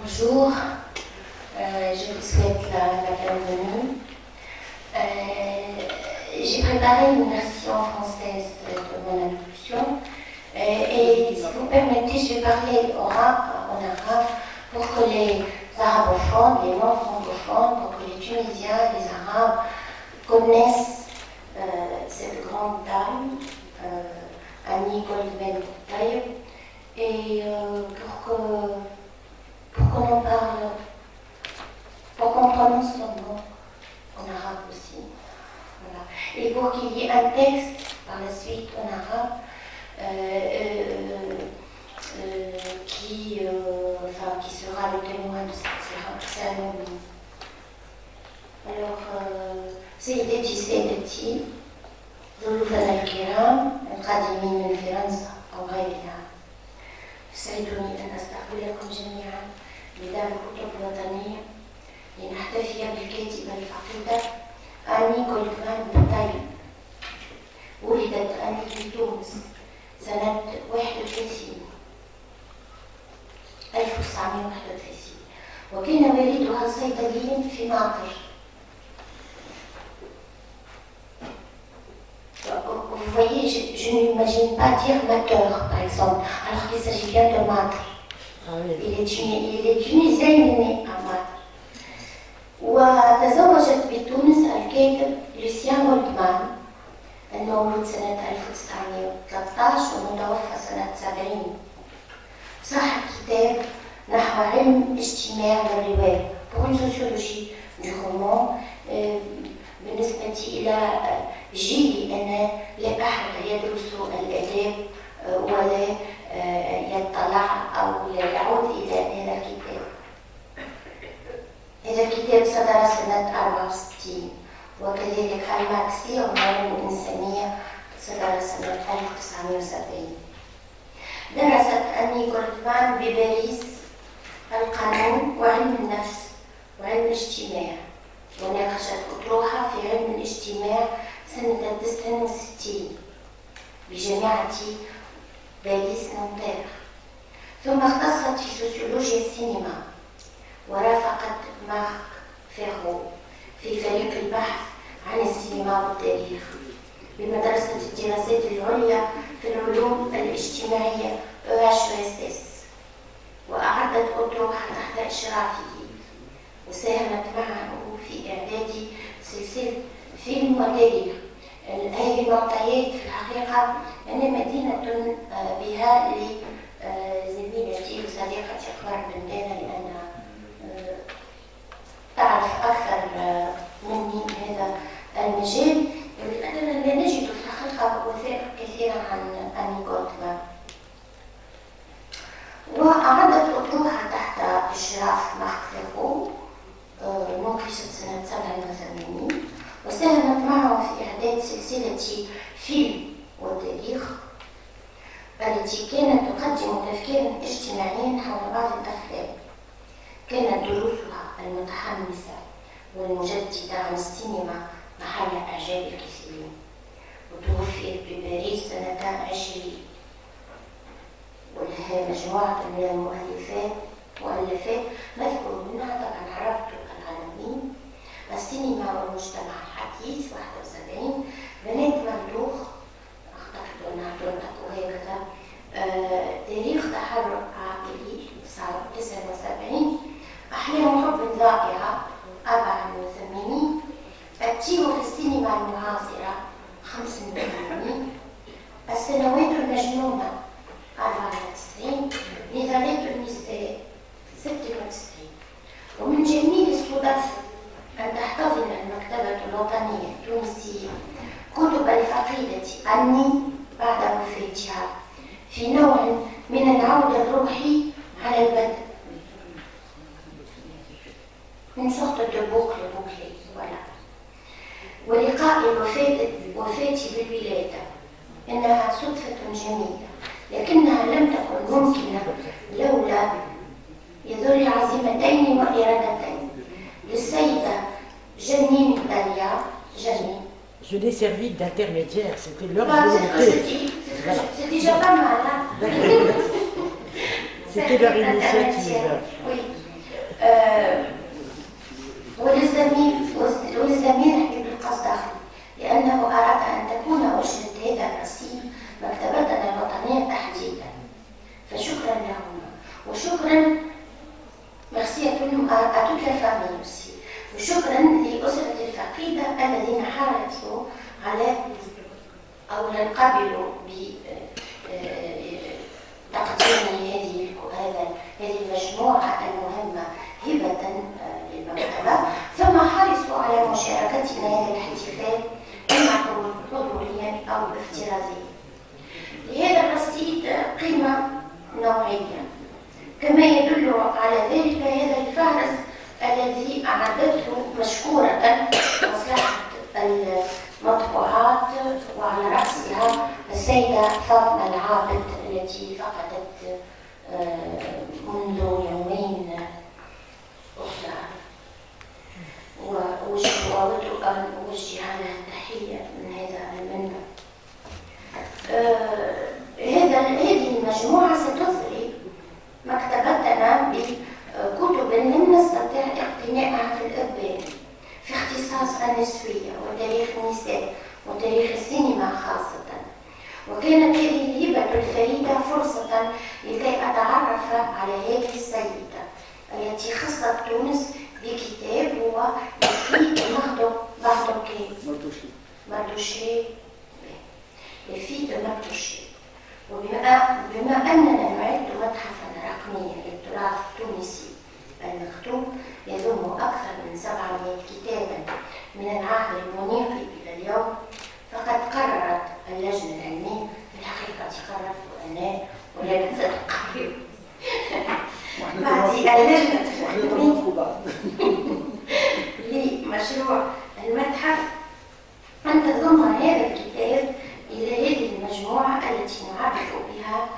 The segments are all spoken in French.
Bonjour, euh, je vous souhaite la, bienvenue. Euh, j'ai préparé une version française de mon introduction. Euh, et si vous permettez, je vais parler en arabe, pour que les arabophones, les non-francophones, pour que les Tunisiens, les Arabes connaissent cette grande dame, Annie Goldman et pour que pour qu'on en parle, pour qu'on prononce son nom en arabe aussi. Voilà. Et pour qu'il y ait un texte par la suite en arabe euh, euh, euh, qui, enfin, qui sera le témoin de cette cérémonie. Alors, سيداتي سادتي ضيوفنا الكرام القادمين من فرنسا أو غيرها يسعدني أن أستقبلكم جميعا لدار الكتب الوطنية لنحتفي بالكاتبة الفقيدة آني كولكمان بطيب ولدت آني في تونس سنة 31 1931 وكان والدها صيدليا في ماطر. Vous voyez, je, je n'imagine pas dire mateur, par exemple, alors qu'il s'agit bien de maître. لتونس دايما أعمال وتزوجت بتونس الكاتب لوسيان غولدمان المولود سنة 1913 ومتوفى سنة 70 صح كتاب نحو علم الاجتماع والرواية بون سوسيولوجي دو رومان بالنسبة إلى جيلي أنا لا أحد يدرس الآداب ولا يطلع أو يعود إلى هذا الكتاب. هذا الكتاب صدر سنة 64 وكذلك الماركسية والعلوم الإنسانية صدر سنة 1970 درست أني جولدمان بباريس القانون وعلم النفس وعلم الاجتماع وناقشت أطروحة في علم الاجتماع سنة 69 بجامعة باريس نونتير ثم اختصت في سوسيولوجيا السينما ورافقت مارك فيرو في فريق البحث عن السينما والتاريخ بمدرسة الدراسات العليا في العلوم الاجتماعية EHSS وأعدت أطروحة تحت إشرافه وساهمت معه في إعداد سلسلة فيلم وتاريخ هذه المعطيات في الحقيقة أنا مدينة بها لزميلتي وصديقتي أخبار بندانة لأن تعرف أكثر مني هذا المجال. لأننا لا نجد في الحقيقة وثائق كثيرة عن أني جولدمان وأعدت أطروحة تحت إشراف مارك فيرو نوقشت سنة 87 وساهمت معه في إعداد سلسلة فيلم والتاريخ التي كانت تقدم تفكيرا اجتماعيا حول بعض الأفلام كانت دروسها المتحمسة والمجددة عن السينما محل إعجاب الكثيرين وتوفيت بباريس سنة عشرين ولها مجموعة من المؤلفات مؤلفات نذكر منها طبعا عرفت العناوين السينما والمجتمع الحديث 71 بنات مردوخ اعتقد انها تنطق هكذا آه، تاريخ تحرك عائلي 79 احلام حب ضائعه 84 التيه في السينما المعاصره 85 السنوات المجنونه 94 نظرية تحتضن المكتبة الوطنية التونسية كتب الفقيدة عني بعد وفاتها في نوع من العود الروحي على البدن من de boucle bouclée voilà ولقاء وفاتي بالولادة. إنها صدفة جميلة لكنها لم تكن ممكنة لولا يذل عزيمتين وإرادتين. للسيدة Janine Mania, Janine. Je n'ai servi d'intermédiaire, c'était leur bah, volonté. C'est déjà pas mal. Hein. c'était leur initiative. Oui. Euh, لأنه أراد أن تكون هذا الرسيم مكتبتنا الوطنية تحديدا فشكرا لهم وشكرا merci à, tout, à, à toute la famille aussi شكرا لأسرة الفقيدة الذين حرصوا على أو قبلوا بتقديم آه، آه، هذه هذه المجموعة المهمة هبة آه، للمكتبة. ثم حرصوا على مشاركتنا هذا الاحتفال إما حضوريا أو افتراضيا لهذا الرصيد قيمة نوعية. كما يدل على ذلك هذا الفهرس الذي أعدته مشكورة مصلحة المطبوعات وعلى رأسها السيدة فاطمة العابد التي فقدت منذ يومين أختها وأود أن أوجه لها تحية من هذا المنبر. هذا هذه المجموعة ستثري مكتبتنا بكتب لم نستطيع اقتنائها في الإقبال في اختصاص النسوية وتاريخ النساء وتاريخ السينما خاصة. وكانت هذه الهبة الفريدة فرصة لكي أتعرف على هذه السيدة التي خصت تونس بكتاب هو لفيت مردو باردوكي مردوشي. لفيت مردوشي. وبما بما أننا نعد متحفا رقميا للتراث التونسي المكتوب يضم أكثر من 700 كتابا من العهد المنيقي إلى اليوم فقد قررت اللجنة العلمية في الحقيقة قررت أنا ولكن ستقرر بعد اللجنة لمشروع المتحف أن تضم هذا الكتاب إلى هذه المجموعة التي نعرف بها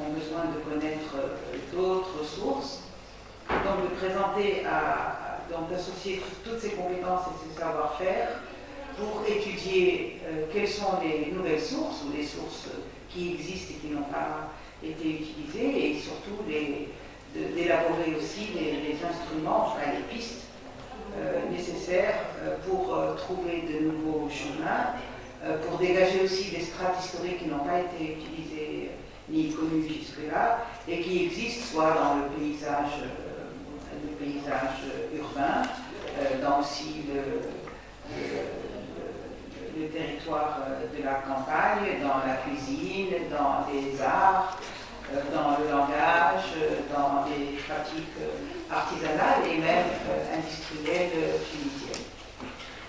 ont besoin de connaître euh, d'autres sources. Donc de présenter, donc d'associer toutes ces compétences et ces savoir-faire pour étudier euh, quelles sont les nouvelles sources ou les sources qui existent et qui n'ont pas été utilisées et surtout d'élaborer aussi les, instruments, enfin les pistes euh, nécessaires pour trouver de nouveaux chemins, pour dégager aussi des strates historiques qui n'ont pas été utilisées ni connues jusque-là et qui existent soit dans le paysage, paysage urbain, dans aussi le, territoire de la campagne, dans la cuisine, dans les arts, dans le langage, dans les pratiques artisanales et même industrielles tunisiennes.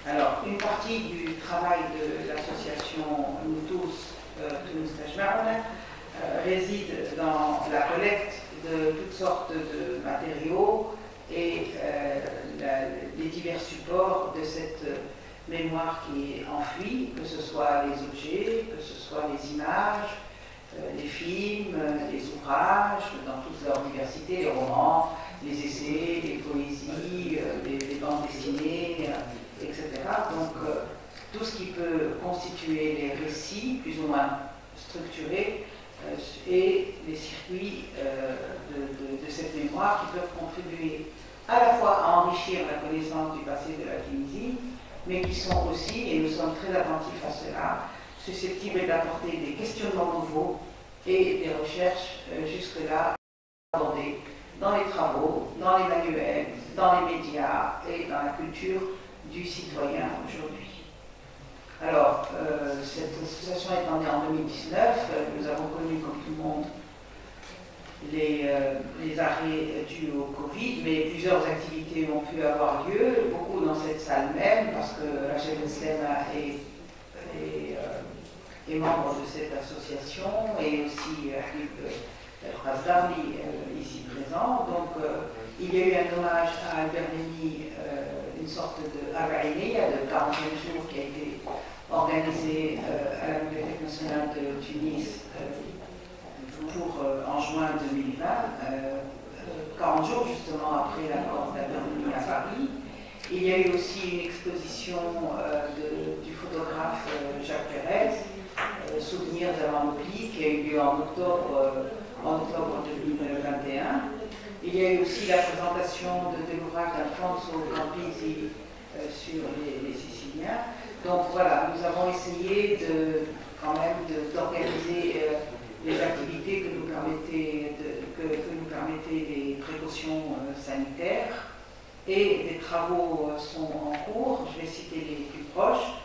Alors, une partie du travail de l'association Nous tous, Tunis réside dans la collecte de toutes sortes de matériaux et euh, les divers supports de cette mémoire qui est enfouie, que ce soit les objets, que ce soit les images, euh, les films, les ouvrages, dans toute leur diversité, les romans, les essais, les poésies, euh, les, les bandes dessinées, euh, etc. Donc tout ce qui peut constituer les récits plus ou moins structurés et les circuits de, de, de, cette mémoire qui peuvent contribuer à la fois à enrichir la connaissance du passé de la Tunisie, mais qui sont aussi, et nous sommes très attentifs à cela, susceptibles d'apporter des questionnements nouveaux et des recherches euh, jusque-là abordées dans les travaux, dans les manuels, dans les médias et dans la culture du citoyen aujourd'hui. Alors, euh, cette association étant née en 2019, euh, nous avons connu, comme tout le monde, les, euh, les, arrêts dus au Covid, mais plusieurs activités ont pu avoir lieu, beaucoup dans cette salle même, parce que la GMSM est, est est membre de cette association et aussi Habib Razdami ici présent. Donc il y a eu un hommage à Albert sorte de Araïnia de 40e jour qui a été organisé à la Bibliothèque nationale de Tunis pour, en juin 2020, 40 jours justement après la mort d'Albert Méni à Paris. Il y a eu aussi une exposition du photographe Jacques Pérez euh, souvenir d'un qui a eu lieu en octobre, euh, en octobre 2021. Il y a eu aussi la présentation de, de l'ouvrage d'Alfonso Campisi sur les, les, Siciliens. Donc voilà, nous avons essayé quand même d'organiser euh, les activités que nous permettaient, que, nous permettaient les précautions euh, sanitaires. Et des travaux euh, sont en cours, je vais citer les plus proches.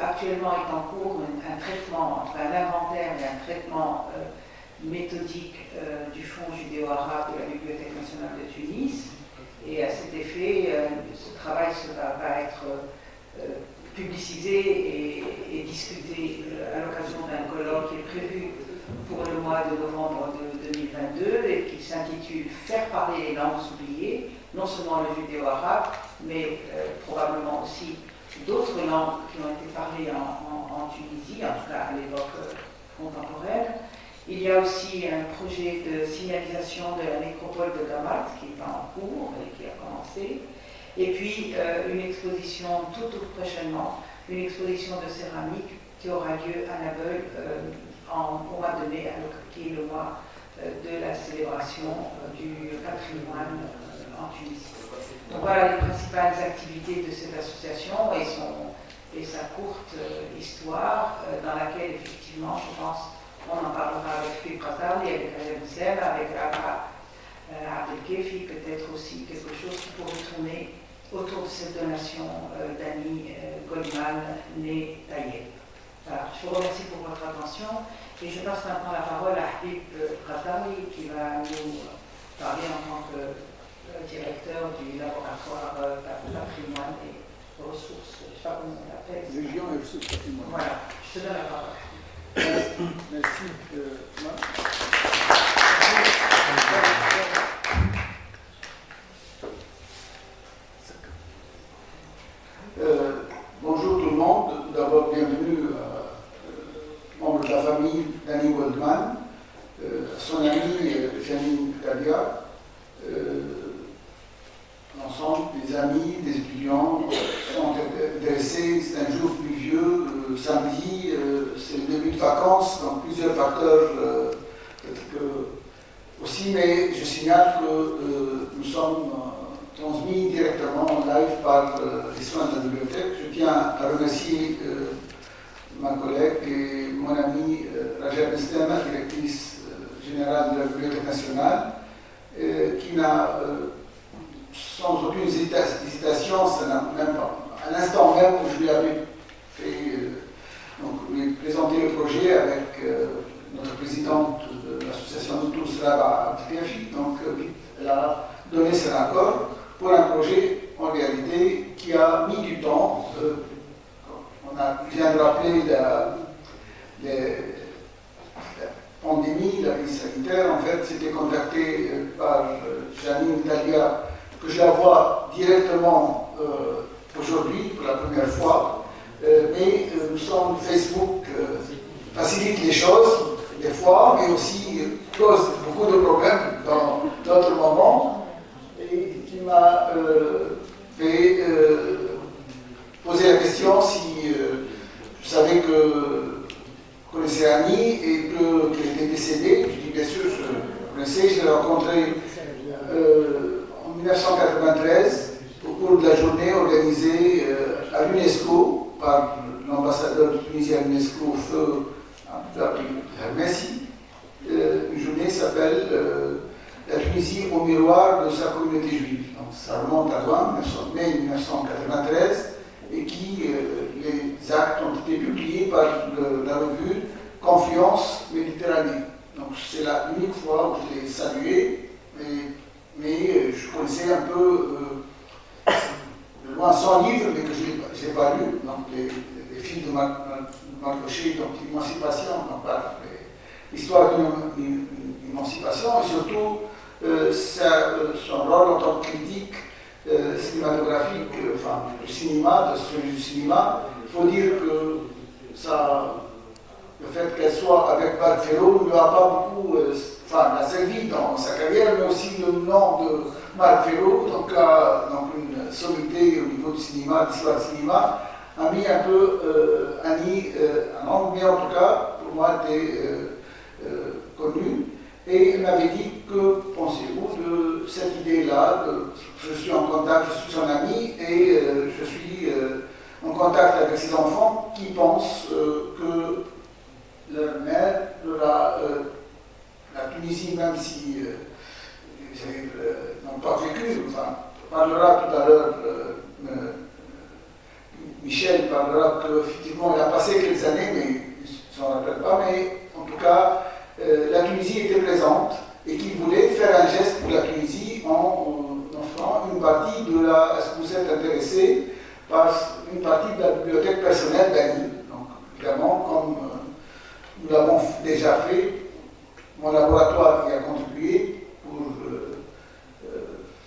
Actuellement est en cours un, traitement, enfin, un inventaire et un traitement méthodique euh, du fonds judéo-arabe de la Bibliothèque nationale de Tunis. Et à cet effet, ce travail va, être publicisé et, discuté à l'occasion d'un colloque qui est prévu pour le mois de novembre de 2022 et qui s'intitule Faire parler les langues oubliées, non seulement le judéo-arabe, mais euh, probablement aussi d'autres langues qui ont été parlées en, en, Tunisie, en tout cas à l'époque euh, contemporaine. Il y a aussi un projet de signalisation de la nécropole de Gamat qui est en cours et qui a commencé. Et puis euh, une exposition tout, tout prochainement, une exposition de céramique qui aura lieu à Nabeul euh, en, au mois de mai, qui est le mois euh, de la célébration du patrimoine en Tunisie. Donc voilà les principales activités de cette association et, son, et sa courte histoire dans laquelle effectivement, je pense, on en parlera avec Philippe Ratali, avec Alain Bissel, avec Abba euh, Abdelkefi, peut-être aussi quelque chose qui pourrait tourner autour de cette donation euh, d'Annie euh, Goldman, née Taïeb. Voilà, je vous remercie pour votre attention et je passe maintenant la parole à Habib Ratali qui va nous parler en tant que directeur du laboratoire patrimoine et ressources. Je ne sais pas comment on l'appelle. Et ressources patrimoine. Voilà, je te donne la parole. Merci. Euh, bonjour tout le monde. D'abord, bienvenue à membre de la famille d'Annie Goldman, euh, son amie Janine Talia, l'ensemble des amis, des étudiants sont intéressés. C'est un jour pluvieux, samedi, c'est le début de vacances, donc plusieurs facteurs aussi, mais je signale que nous sommes transmis directement en live par les soins de la bibliothèque. Je tiens à remercier ma collègue et mon amie Rajab Estema, directrice générale de la Bibliothèque nationale, qui n'a sans aucune hésitation, même à l'instant même où je lui avais fait donc, lui présenter le projet avec notre présidente de l'association de tous, Raba donc elle a donné son accord pour un projet en réalité qui a mis du temps. on a, vient de rappeler la, pandémie, la crise sanitaire. En fait, c'était contacté par Janine Talia, que je la vois directement aujourd'hui pour la première fois. Mais nous sommes Facebook facilite les choses des fois, mais aussi cause beaucoup de problèmes dans d'autres moments. Et qui m'a fait poser la question si je savais que je connaissais Annie et qu'elle était décédée. Je dis bien sûr, je connaissais, je l'ai rencontrée en 1993 au cours de la journée organisée à l'UNESCO par l'ambassadeur de Tunisie à Feu Merci. une journée s'appelle La Tunisie au miroir de sa communauté juive. Donc, ça remonte à loin, mai 1993, et qui, les actes ont été publiés par la revue Confluence Méditerranée. Donc c'est l'unique fois où je l'ai salué, mais, je connaissais un peu loin son livre, mais que je n'ai pas lu, donc les, les films de Marc Rocher, donc l'émancipation, donc l'histoire d'une émancipation, et surtout son rôle en tant que critique cinématographique, enfin du cinéma, de ce du cinéma. Il faut dire que ça, le fait qu'elle soit avec Ferro ne lui a pas beaucoup, enfin, l'a servi dans sa carrière, mais aussi le nom de Ferro, donc, donc une sommité au niveau du cinéma, de l'histoire du cinéma, a mis un peu euh, Annie en angle, mais en tout cas, pour moi, était connue. Et elle m'avait dit que pensez-vous de cette idée-là Je suis en contact, je suis son ami et je suis en contact avec ses enfants qui pensent que leur mère aura la Tunisie, même si ils n'ont pas vécu, enfin, parlera tout à l'heure Michel parlera qu'effectivement, il a passé quelques années, mais il ne s'en rappelle pas, mais en tout cas, la Tunisie était présente et qu'il voulait faire un geste pour la Tunisie en, offrant une partie de la. Est-ce que vous êtes intéressé par une partie de la bibliothèque personnelle d'Annie Donc, évidemment, comme nous l'avons déjà fait, mon laboratoire y a contribué pour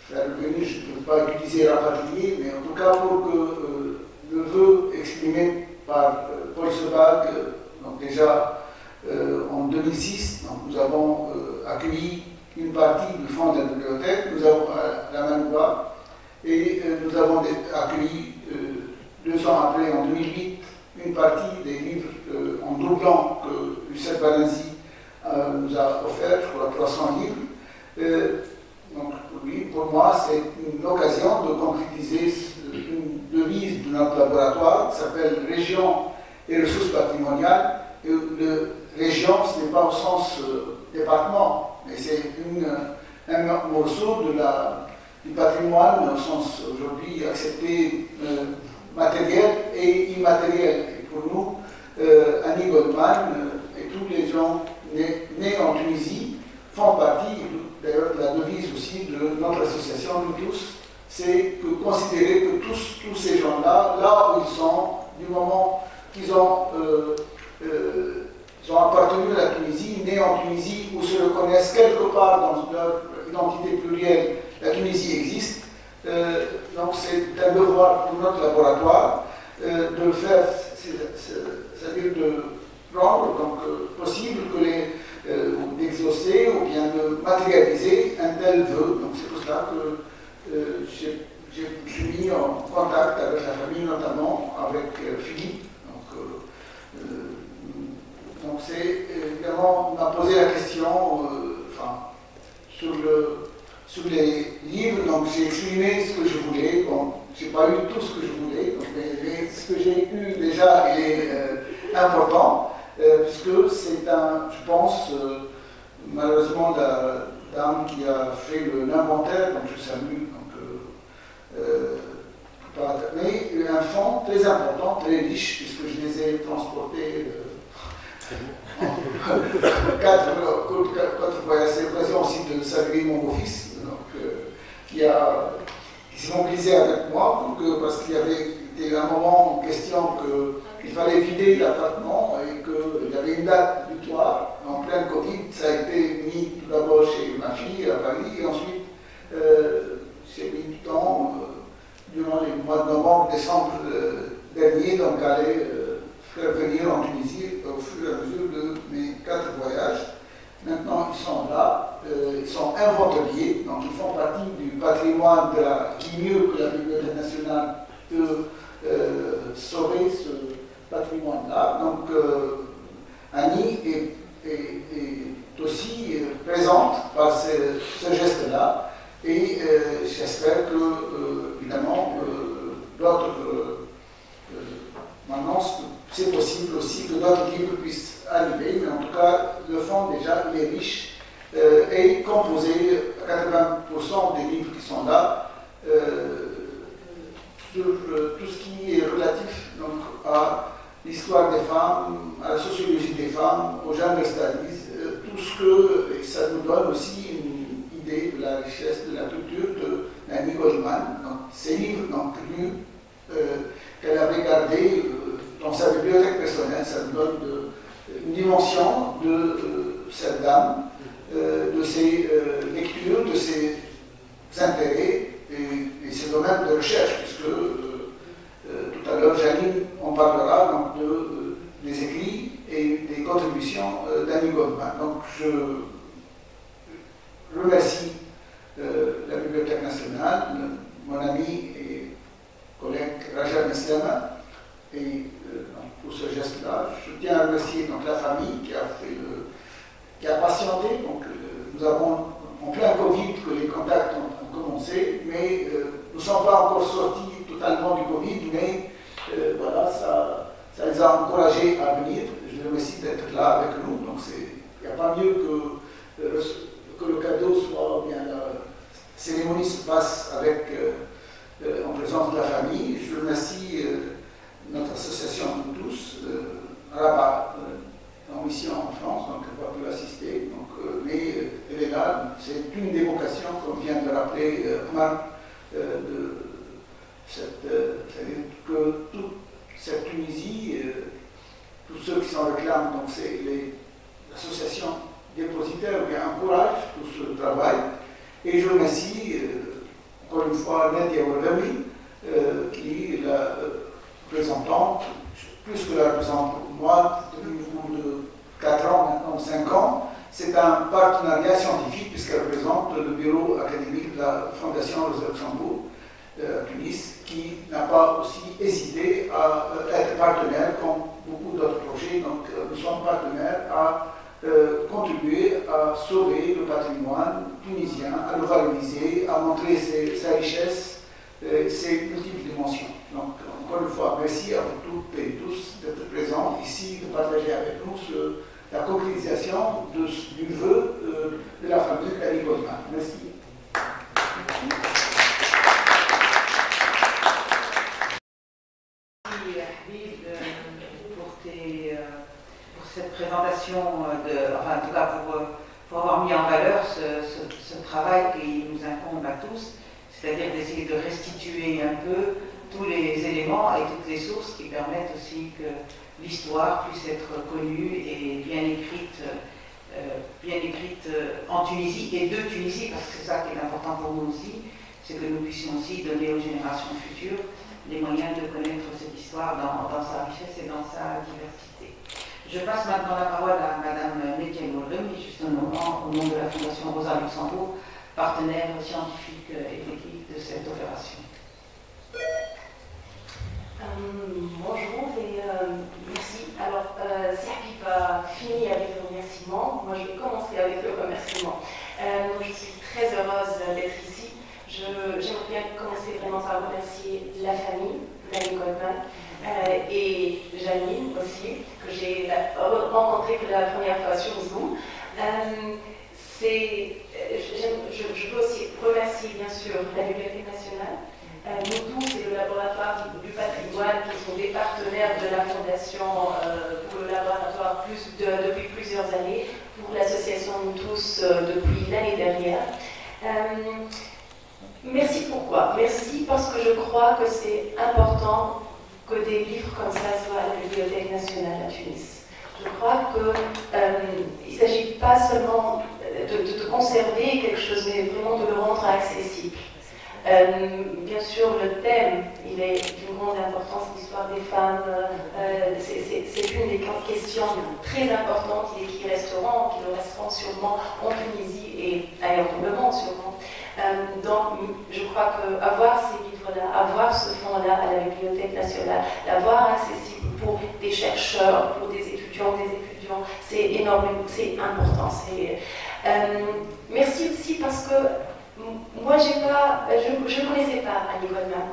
faire venir, je ne peux pas utiliser rapatrier, mais en tout cas pour que le vœu exprimé par Paul Sebag, donc déjà en 2006, donc nous avons accueilli une partie du fonds de la bibliothèque, nous avons la Manoua, et nous avons accueilli deux ans après, en 2008, une partie des livres en doublant que Lucette Balenzi nous a offert, je crois, 300 livres. donc pour pour moi, c'est une occasion de concrétiser une devise de notre laboratoire qui s'appelle Région et ressources patrimoniales. Et le région, ce n'est pas au sens département, mais c'est un morceau de la, du patrimoine au sens aujourd'hui accepté matériel et immatériel. Et pour nous, Annie Goldman et tous les gens nés, en Tunisie font partie d'ailleurs de la devise aussi de notre association c'est que considérer que tous, tous ces gens-là, là où ils sont, du moment qu'ils euh, euh, ont appartenu à la Tunisie, nés en Tunisie, ou se reconnaissent quelque part dans leur identité plurielle, la Tunisie existe. Euh, donc c'est un devoir pour notre laboratoire de le faire, c'est-à-dire de rendre donc, possible que les d'exaucer ou bien de matérialiser un tel vœu. Donc c'est pour cela que j'ai mis en contact avec la famille, notamment avec Philippe, euh, euh, donc c'est évidemment, on m'a posé la question euh, enfin, sur, le, sur les livres, donc j'ai exprimé ce que je voulais. Bon, j'ai pas eu tout ce que je voulais, mais, ce que j'ai eu déjà est important, puisque c'est un, je pense, malheureusement la dame qui a fait l'inventaire, donc je salue, donc, mais un fonds très important, très riche, puisque je les ai transportés euh, quatre, quatre voyages. C'est l'occasion aussi de saluer mon beau-fils, euh, qui, qui s'est avec moi, parce qu'il y avait un moment en question qu'il fallait vider l'appartement et qu'il y avait une date butoir. En plein Covid, ça a été mis tout d'abord chez ma fille à Paris, et ensuite, euh, j'ai mis du temps durant les mois de novembre, décembre euh, dernier, donc aller euh, faire venir en Tunisie au fur et à mesure de mes quatre voyages. Maintenant, ils sont là, euh, ils sont inventoriés, donc ils font partie du patrimoine de la, qui mieux que la Bibliothèque nationale peut sauver ce patrimoine-là. Donc, Annie est, aussi présente par ce geste-là. Et euh, j'espère que, euh, évidemment, euh, d'autres. maintenant, c'est possible aussi que d'autres livres puissent mais en tout cas, le fond, déjà, il est riche et composé à 80% des livres qui sont là sur tout ce qui est relatif donc, à l'histoire des femmes, à la sociologie des femmes, aux gender studies, tout ce que ça nous donne aussi une de la richesse de la culture de Nanny Goldman. Donc, ces livres, donc, lus, euh, qu'elle avait gardés euh, dans sa bibliothèque personnelle, ça nous donne une dimension de euh, cette dame, de ses lectures, de ses intérêts et, ses domaines de recherche, puisque tout à l'heure, Janine, on parlera donc de, des écrits et des contributions d'Annie Goldman. Donc, je remercie euh, la Bibliothèque nationale, mon ami et collègue Rajab Meslama, et euh, ce geste-là. Je tiens à remercier donc, la famille qui a, fait le, qui a patienté. Donc, euh, nous avons, en plein Covid, que les contacts ont, commencé, mais nous ne sommes pas encore sortis totalement du Covid, mais voilà, ça, ça, les a encouragés à venir. Je les remercie d'être là avec nous. Donc, il n'y a pas mieux que que le cadeau soit, bien la cérémonie se passe avec, euh, euh, en présence de la famille. Je remercie euh, notre association de tous, Rabat, en mission en France, donc elle n'a pas pu assister, donc, mais elle est là. C'est une des vocations, comme vient de le rappeler Omar, de cette, que toute cette Tunisie, tous ceux qui s'en réclament, donc c'est l'association dépositaire qui encourage tout ce travail. Et je remercie euh, encore une fois Nadia euh, qui la plus que la représentante pour moi, depuis au de 4 ans, maintenant 5 ans. C'est un partenariat scientifique puisqu'elle représente le bureau académique de la Fondation Rosa Luxembourg euh, Tunis, qui n'a pas aussi hésité à être partenaire comme beaucoup d'autres projets. Donc nous sommes partenaires à euh, contribuer à sauver le patrimoine tunisien, à le valoriser, à montrer sa richesse, euh, ses multiples dimensions. Donc, encore une fois, merci à vous toutes et tous d'être présents ici, de partager avec nous la concrétisation du vœu euh, de la famille Kali Goldman. Merci. cette présentation, euh, de, enfin en tout cas pour, euh, pour avoir mis en valeur ce, travail qui nous incombe à tous. c'est-à-dire d'essayer de restituer un peu tous les éléments et toutes les sources qui permettent aussi que l'histoire puisse être connue et bien écrite, euh, bien écrite en Tunisie et de Tunisie, parce que c'est ça qui est important pour nous aussi, c'est que nous puissions aussi donner aux générations futures les moyens de connaître cette histoire dans, sa richesse et dans sa diversité. Je passe maintenant la parole à Madame Métienne qui justement au nom de la Fondation Rosa Luxembourg, partenaire scientifique et technique de cette opération. Euh, bonjour et euh, merci. Alors, euh, Sergi va finir avec le remerciement. Moi, je vais commencer avec le remerciement. je suis très heureuse d'être ici. J'aimerais bien commencer vraiment par remercier la famille d'Annie Goldman et Janine aussi, que j'ai rencontrée pour la première fois sur Zoom. je, je, veux aussi remercier bien sûr la Bibliothèque nationale, euh, nous tous et le laboratoire du patrimoine qui sont des partenaires de la Fondation euh, pour le laboratoire depuis plusieurs années, pour l'association Nous tous euh, depuis l'année dernière. merci pourquoi? Merci parce que je crois que c'est important que des livres comme ça soient à la Bibliothèque nationale à Tunis. Je crois qu'il ne s'agit pas seulement de, conserver quelque chose, mais vraiment de le rendre accessible. Bien sûr, le thème, il est d'une grande importance, l'histoire des femmes. Euh, c'est une des questions très importantes et qui resteront, qui resteront sûrement en Tunisie et ailleurs dans le monde sûrement. Euh, donc, je crois qu'avoir ces livres-là, avoir ce fonds-là à la Bibliothèque nationale, l'avoir accessible pour des chercheurs, pour des étudiants, des étudiants, c'est énorme, c'est important. Euh, merci aussi parce que moi, pas, je ne connaissais pas Annie Goldman.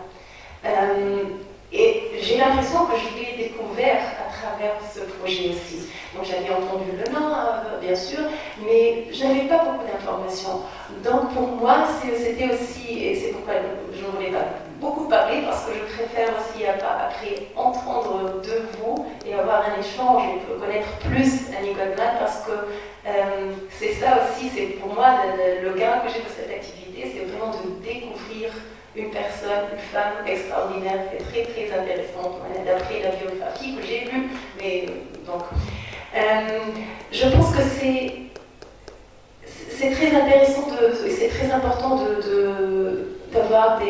Euh, et j'ai l'impression que je l'ai découvert à travers ce projet aussi. Donc j'avais entendu le nom, euh, bien sûr, mais je n'avais pas beaucoup d'informations. Donc pour moi, c'était aussi, et c'est pourquoi je ne voulais pas beaucoup parler, parce que je préfère aussi après entendre de vous et avoir un échange et connaître plus Annie Goldman, parce que euh, c'est ça aussi, c'est pour moi le, gain que j'ai de cette activité, c'est vraiment de découvrir une personne, une femme extraordinaire très très intéressante, d'après la biographie que j'ai lue. Mais donc, euh, je pense que c'est c'est très intéressant et c'est très important de, d'avoir de,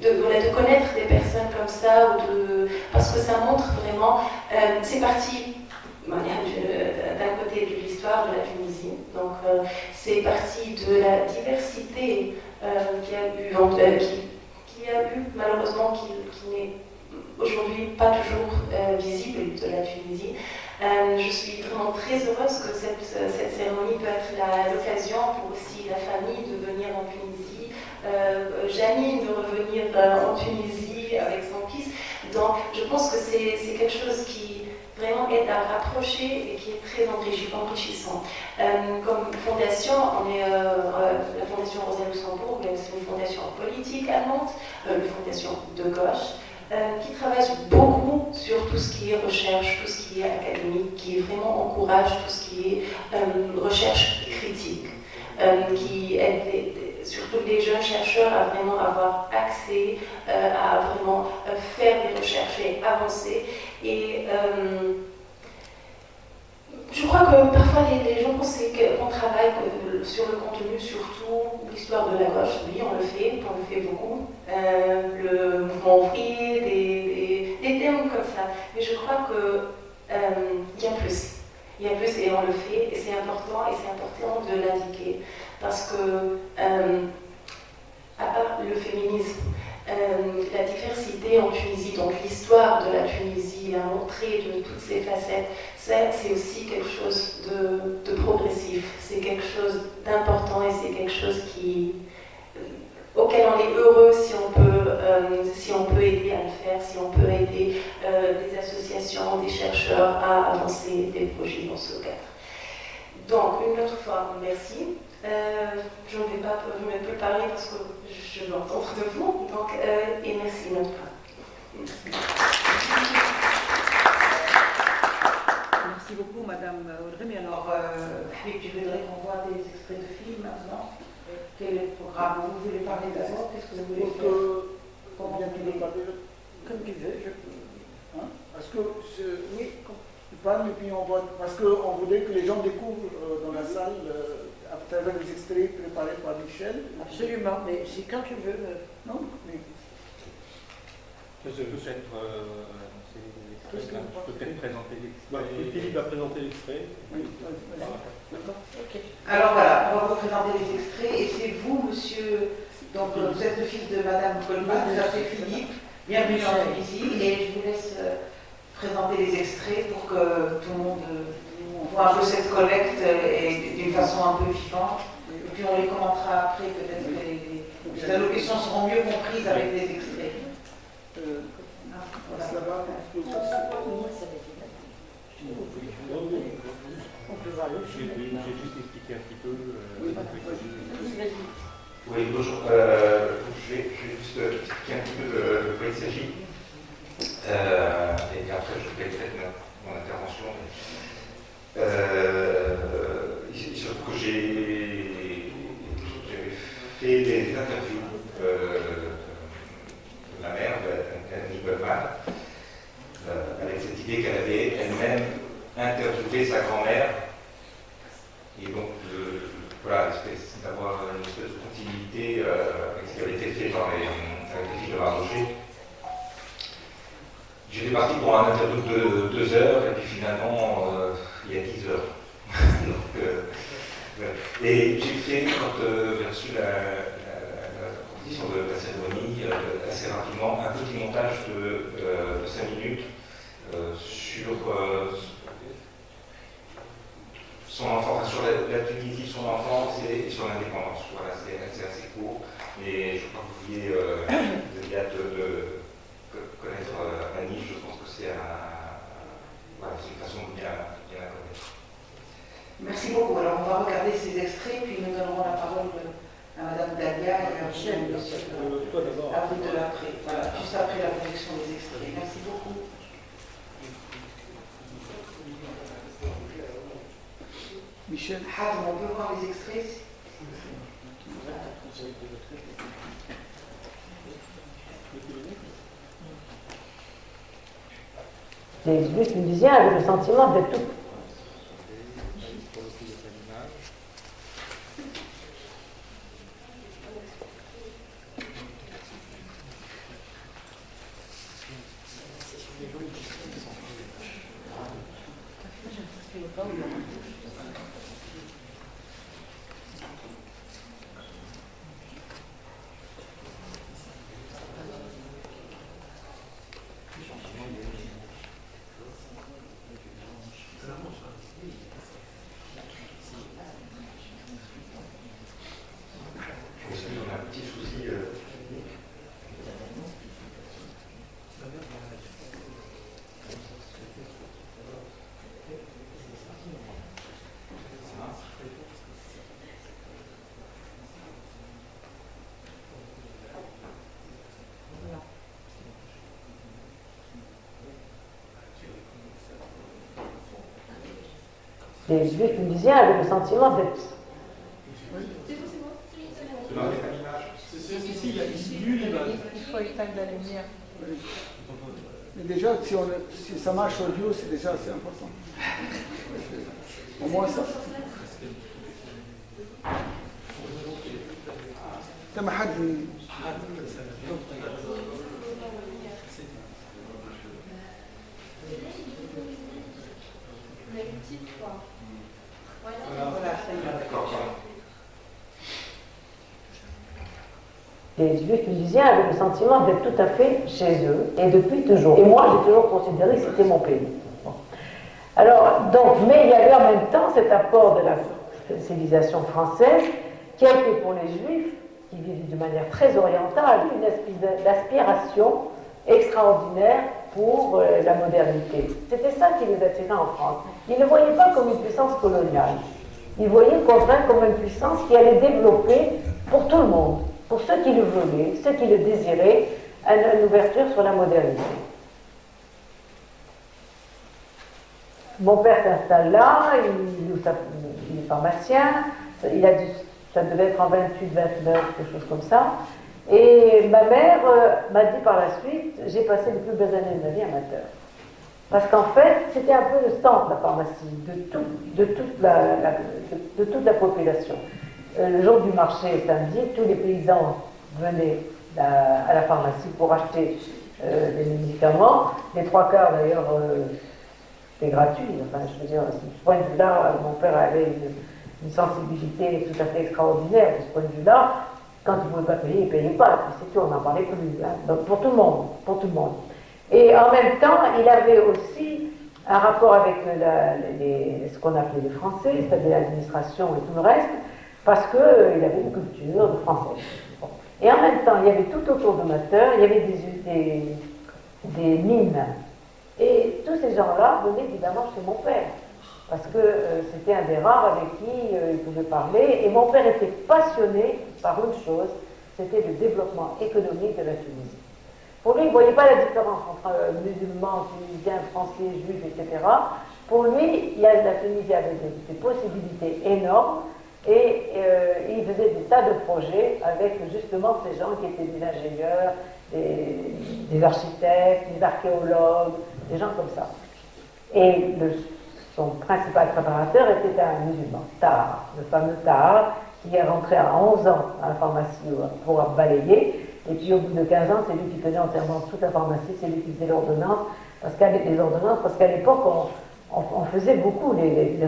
de, connaître des personnes comme ça de, parce que ça montre vraiment euh, c'est parti d'un côté de l'histoire de la Tunisie donc euh, c'est parti de la diversité qui, a eu, euh, qui, a eu malheureusement qui, n'est aujourd'hui pas toujours euh, visible de la Tunisie. Je suis vraiment très heureuse que cette, cette cérémonie peut être l'occasion pour aussi la famille de venir en Tunisie, Janine de revenir en Tunisie avec son fils. Donc je pense que c'est quelque chose qui vraiment aide à rapprocher et qui est très enrichissant. Euh, comme fondation, on est euh, euh, la Fondation Rosa Luxembourg, c'est une fondation politique allemande, une fondation de gauche, qui travaille beaucoup sur tout ce qui est recherche, tout ce qui est académique, qui vraiment encourage tout ce qui est recherche critique, qui aide surtout les jeunes chercheurs à vraiment avoir accès, à vraiment faire des recherches et avancer. Et euh, je crois que parfois les, gens pensent qu'on travaille sur le contenu, surtout l'histoire de la gauche. Oui, on le fait, on le fait beaucoup. Euh, le mouvement ouvrier, des, des, termes comme ça. Mais je crois qu'il euh, y a plus. Il y a plus et on le fait, et c'est important, et c'est important de l'indiquer. Parce que, à part le féminisme, euh, la diversité en Tunisie, donc l'histoire de la Tunisie, a montré de toutes ses facettes, c'est aussi quelque chose de, progressif, c'est quelque chose d'important et c'est quelque chose euh, auquel on est heureux si on peut, euh, si on peut aider à le faire, si on peut aider des associations, des chercheurs à avancer des projets dans ce cadre. Donc, une autre fois, merci. Euh, je ne vais pas je vais plus parler parce que je l'entends de vous. Donc, euh, et merci fois. Merci beaucoup, Madame Audrey. Mais alors, euh, tu voudrais qu'on voit des extraits de films maintenant? Quel est le programme? Vous voulez parler d'abord? Qu'est-ce que vous voulez Donc, faire? euh, Comment bien vous tu veux parler Comme tu veux, je hein? Parce que, je- oui, tu parles et puis on voit. Parce qu'on voudrait que les gens découvrent euh, dans la salle, à travers les extraits préparés par Michel. Absolument, mais c'est quand tu veux. euh, Non? Mais, Je peux peut-être euh, peut-être présenter l'extrait. Philippe va présenter l'extrait. oui. D'accord. Alors voilà, on va vous présenter les extraits et c'est vous, monsieur, donc euh, vous êtes le fils de Madame Coleman, vous appelez Philippe, bienvenue en Tunisie et je vous laisse présenter les extraits pour que tout le monde euh, voit un peu cette collecte euh, et d'une façon un peu vivante. Et puis on les commentera après, peut-être que les, les- allocutions seront mieux comprises avec les extraits. Euh, on. On J'ai juste expliqué un petit peu. euh, Oui, bonjour. Euh, je, vais, je vais juste expliquer un petit peu de, de quoi il s'agit. Euh, et après, je vais peut-être mon, mon intervention. Euh, trouve que j'ai fait des interviews euh, de la mère, Annie Goldman, euh, avec cette idée qu'elle avait elle-même interviewé sa grand-mère. Et donc, d'avoir une espèce de continuité avec ce qui avait été fait par les, avec les filles de Mardoché. J'étais parti pour un interview de deux heures, et puis finalement, euh, il y a dix heures. Euh, et j'ai fait, quand euh, j'ai reçu la, la, de la cérémonie, assez rapidement, un petit montage de, de 5 minutes sur son enfance, sur la, la Tunisie, son enfance et, sur l'indépendance. Voilà, c'est assez court, mais je crois que vous vouliez, de, de connaître euh, Annie, je pense que c'est voilà, une façon de bien, bien la connaître. Merci beaucoup. Alors on va regarder ces extraits, puis nous donnerons la parole à Madame Dalia et à Michel, monsieur. Euh, toi d'abord. À vous de l'après, voilà, juste après la projection des extraits. Merci beaucoup. Michel, Hazm, on peut voir les extraits Les juifs tunisiens avaient le sentiment d'être tout. Pour le coup, il y a pas d'image. Est-ce qu'on a un petit souci euh, technique Les juifs tunisiens avaient le sentiment d'être. Non, il n'y a pas d'image. Si, si, il y a ici lu l'image. Il faut éteindre la lumière. mais déjà, si, on, si ça marche audio, c'est déjà assez important. Au moins ça. كما حد Les juifs tunisiens avaient le sentiment d'être tout à fait chez eux, et depuis toujours. Et moi, j'ai toujours considéré que c'était mon pays. Alors, donc, mais il y avait en même temps cet apport de la civilisation française qui a été pour les juifs, qui vivent de manière très orientale, une espèce d'aspiration extraordinaire pour euh, la modernité. C'était ça qui les attirait en France. Ils ne voyaient pas comme une puissance coloniale. Ils voyaient au contraire comme une puissance qui allait développer pour tout le monde, pour ceux qui le voulaient, ceux qui le désiraient, une, ouverture sur la modernité. Mon père s'installe là, il, est pharmacien, il a ça devait être en 28, 29, quelque chose comme ça. Et ma mère euh, m'a dit par la suite, j'ai passé les plus belles années de ma vie amateur. Parce qu'en fait, c'était un peu le centre, la pharmacie, de, tout, de, toute, la, la- de, de toute la population. Euh, le jour du marché, samedi, tous les paysans venaient à, à la pharmacie pour acheter euh, des médicaments. Les trois quarts, d'ailleurs, euh, c'était gratuit. Enfin, je veux dire, de ce point de vue-là, mon père avait une, sensibilité tout à fait extraordinaire. De ce point de vue-là, quand il ne pouvait pas payer, il ne payait pas. C'est tout, on n'en parlait plus. hein. Donc pour tout le monde, pour tout le monde. Et en même temps, il avait aussi un rapport avec ce qu'on appelait les Français, c'est-à-dire l'administration et tout le reste, parce qu'il avait une culture de français. Bon. Et en même temps, il y avait tout autour de Mateur, il y avait des, des, mines. Et tous ces gens-là venaient évidemment chez mon père, parce que euh, c'était un des rares avec qui euh, il pouvait parler. Et mon père était passionné par une chose, c'était le développement économique de la Tunisie. Pour lui, il ne voyait pas la différence entre euh, musulmans, tunisiens, français, juifs, etc. Pour lui, il la Tunisie avait des possibilités énormes et euh, il faisait des tas de projets avec justement ces gens qui étaient des ingénieurs, des, architectes, des archéologues, des gens comme ça. Et le- son principal préparateur était un musulman, Tahar, le fameux Tahar, qui est rentré à 11 ans à la pharmacie pour balayer. Et puis au bout de 15 ans, c'est lui qui faisait entièrement toute la pharmacie, c'est lui qui faisait l'ordonnance, parce qu'à ordonnances, parce qu'à l'époque, on, on- faisait beaucoup les, les- les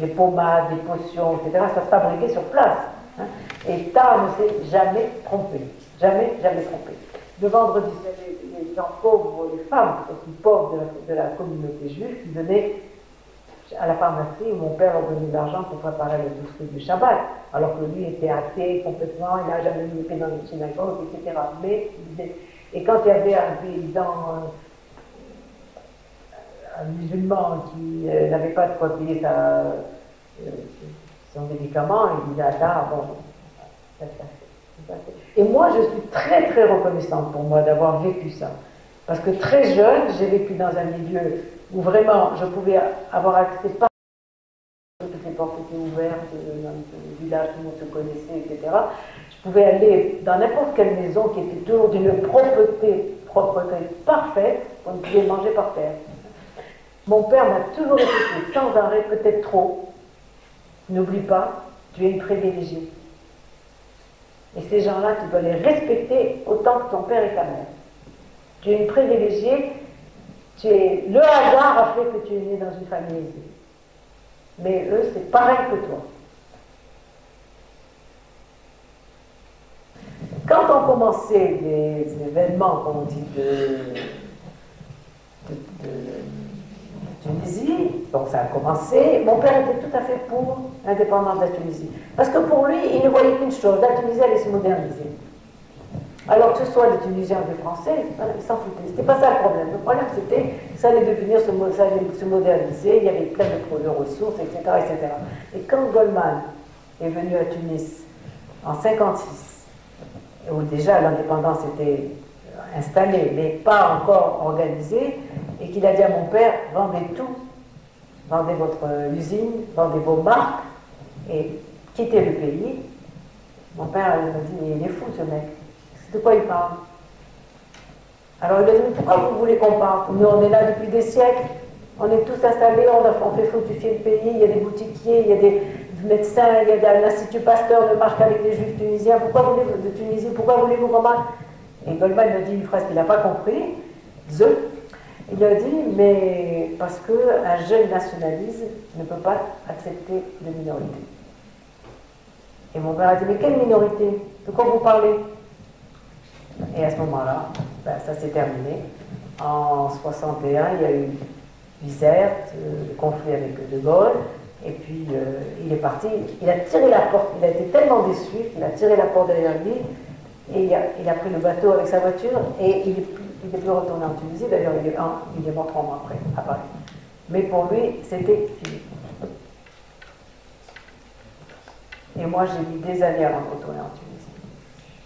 les pommades, les potions, etc. Ça se fabriquait sur place. hein. Et Tahar ne s'est jamais trompé. Jamais, jamais trompé. Le vendredi, les, les gens pauvres, les femmes aussi pauvres de la, communauté juive qui venaient à la pharmacie où mon père donnait de l'argent pour préparer le dossier du Shabbat, alors que lui était athée complètement, il n'a jamais mis les pieds dans une synagogue, etc. Mais, et quand il y avait un paysan, musulman qui euh, n'avait pas de quoi payer euh, son médicament, il disait ça, bon. Et moi, je suis très très reconnaissante pour moi d'avoir vécu ça. Parce que très jeune, j'ai vécu dans un milieu où vraiment je pouvais avoir accès par toutes les portes étaient ouvertes, euh, dans le village, tout le monde se connaissait, etc. Je pouvais aller dans n'importe quelle maison qui était toujours d'une propreté, propreté parfaite, on pouvait manger par terre. Mon père m'a toujours répété, sans arrêt, peut-être trop, n'oublie pas, tu es une privilégiée. Et ces gens-là, tu dois les respecter autant que ton père et ta mère. Tu es une privilégiée, tu es, le hasard a fait que tu es né dans une famille aisée. Mais eux, c'est pareil que toi. Quand on commençait les événements, comme on dit, de, Tunisie, donc ça a commencé, mon père était tout à fait pour l'indépendance de la Tunisie. Parce que pour lui, il ne voyait qu'une chose, la Tunisie allait se moderniser. Alors que ce soit les Tunisiens ou les Français, ils s'en foutaient. C'était pas ça le problème. Le problème, c'était que ça allait devenir, ça allait se moderniser, il y avait plein de, de ressources, etc., etc. Et quand Goldman est venu à Tunis en 56, où déjà l'indépendance était installée, mais pas encore organisée, et qu'il a dit à mon père, vendez tout, vendez votre euh, usine, vendez vos marques, et quittez le pays. Mon père il m'a dit, mais il est fou ce mec. De quoi il parle? Alors il a dit, pourquoi vous voulez qu'on parte Nous, on est là depuis des siècles. On est tous installés, on, a, fait fructifier le pays, il y a des boutiquiers, il y a des médecins, il y a un institut Pasteur ne marche qu'avec les juifs tunisiens. Pourquoi voulez-vous de Tunisie Pourquoi voulez-vous qu'on marche? Et Goldman me dit une phrase qu'il n'a pas compris. The. Il a dit, mais parce qu'un jeune nationaliste ne peut pas accepter de minorité. Et mon père a dit, mais quelle minorité? De quoi vous parlez? Et à ce moment-là, ben, ça s'est terminé. En 61, il y a eu Bizerte, le conflit avec De Gaulle, et puis euh, il est parti, il a tiré la porte, il a été tellement déçu qu'il a tiré la porte derrière lui, et il a, pris le bateau avec sa voiture, et il plus, il est plus retourné en Tunisie, d'ailleurs il, il est mort trois mois après, à Paris. Mais pour lui, c'était fini. Et moi, j'ai mis des années avant de retourner en Tunisie.